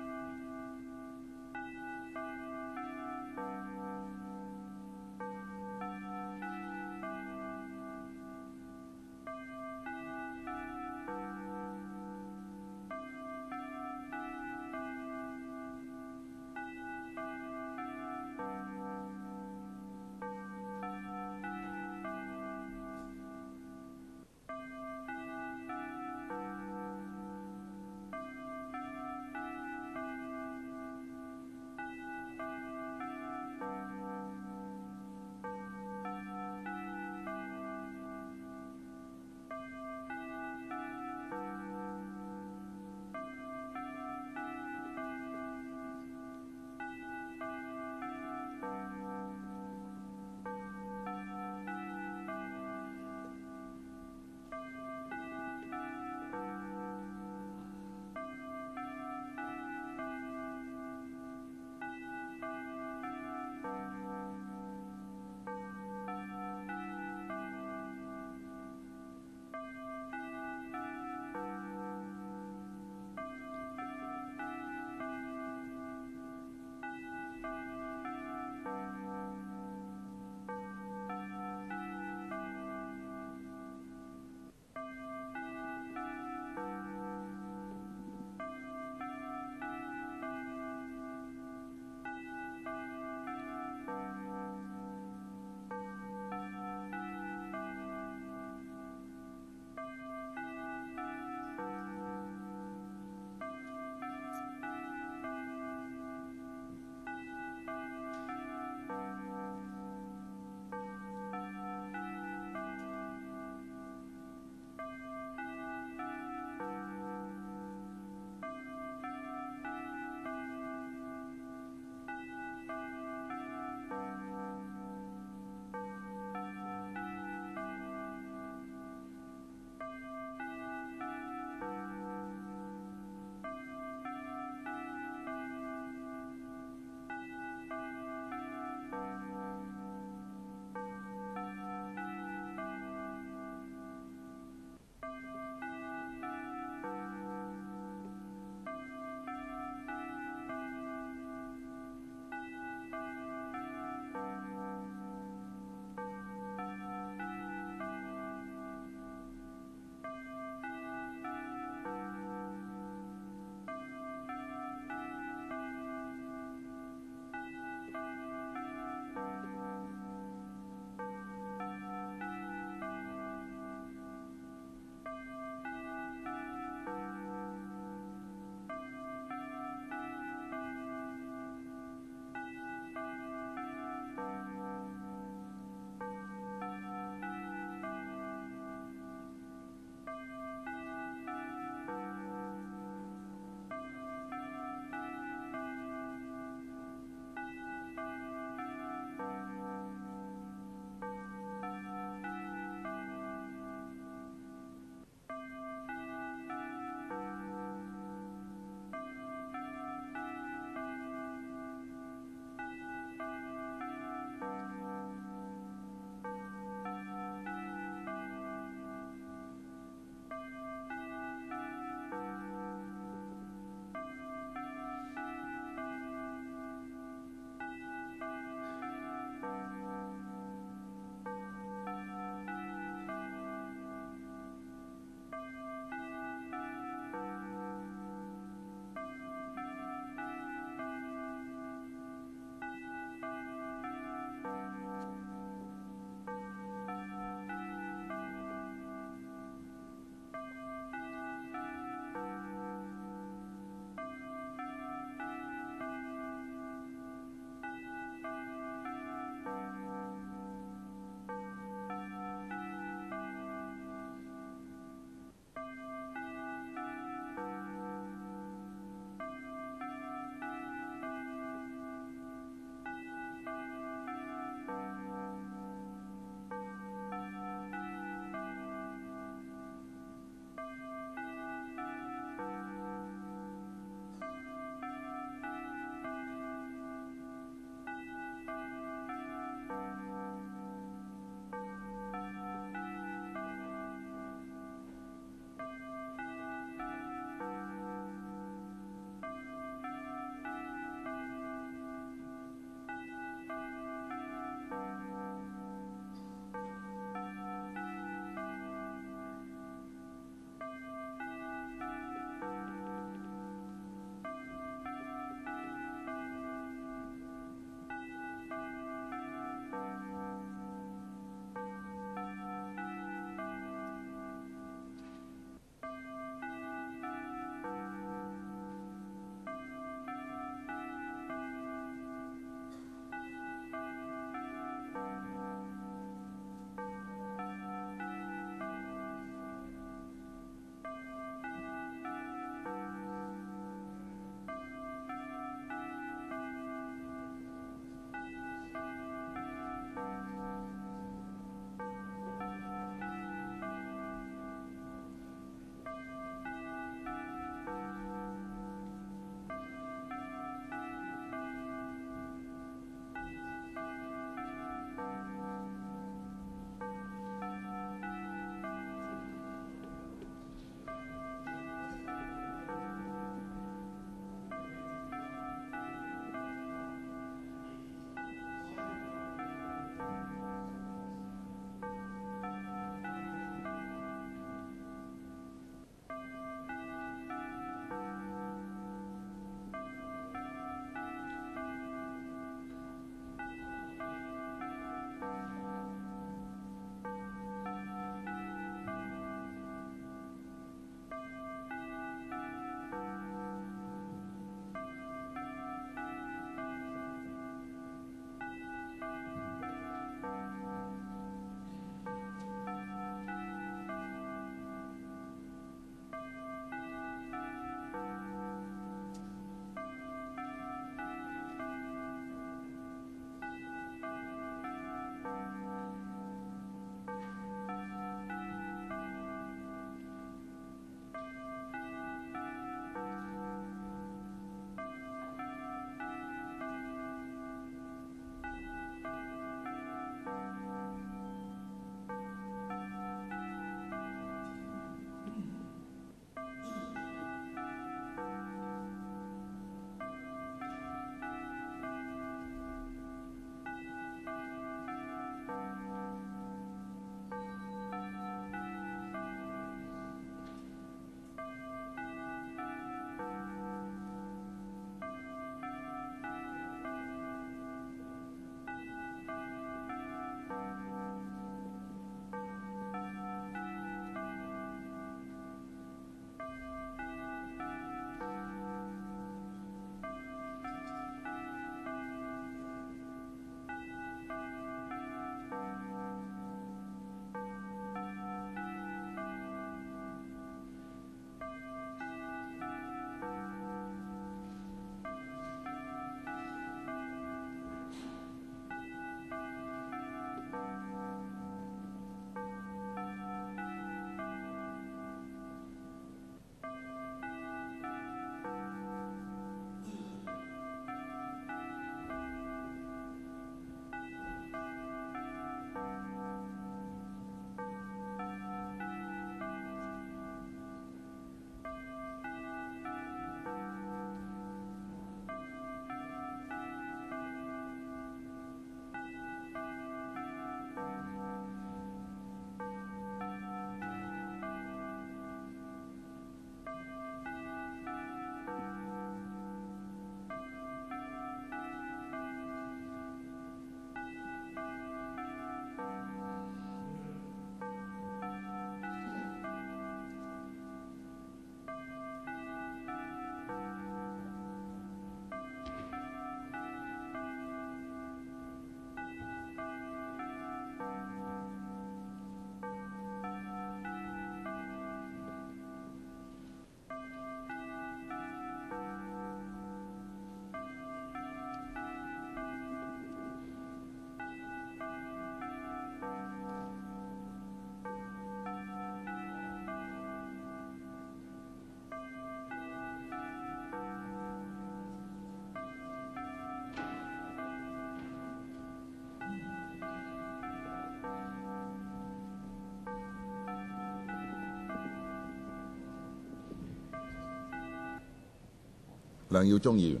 梁耀忠議員。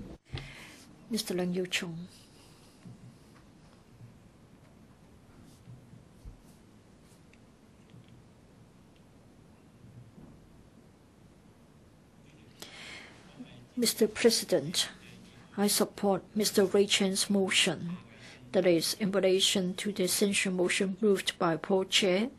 Mr. 梁耀忠。Mr. President, I support Mr. Ray Chan's motion, that is, in relation to the censure motion moved by Paul Tse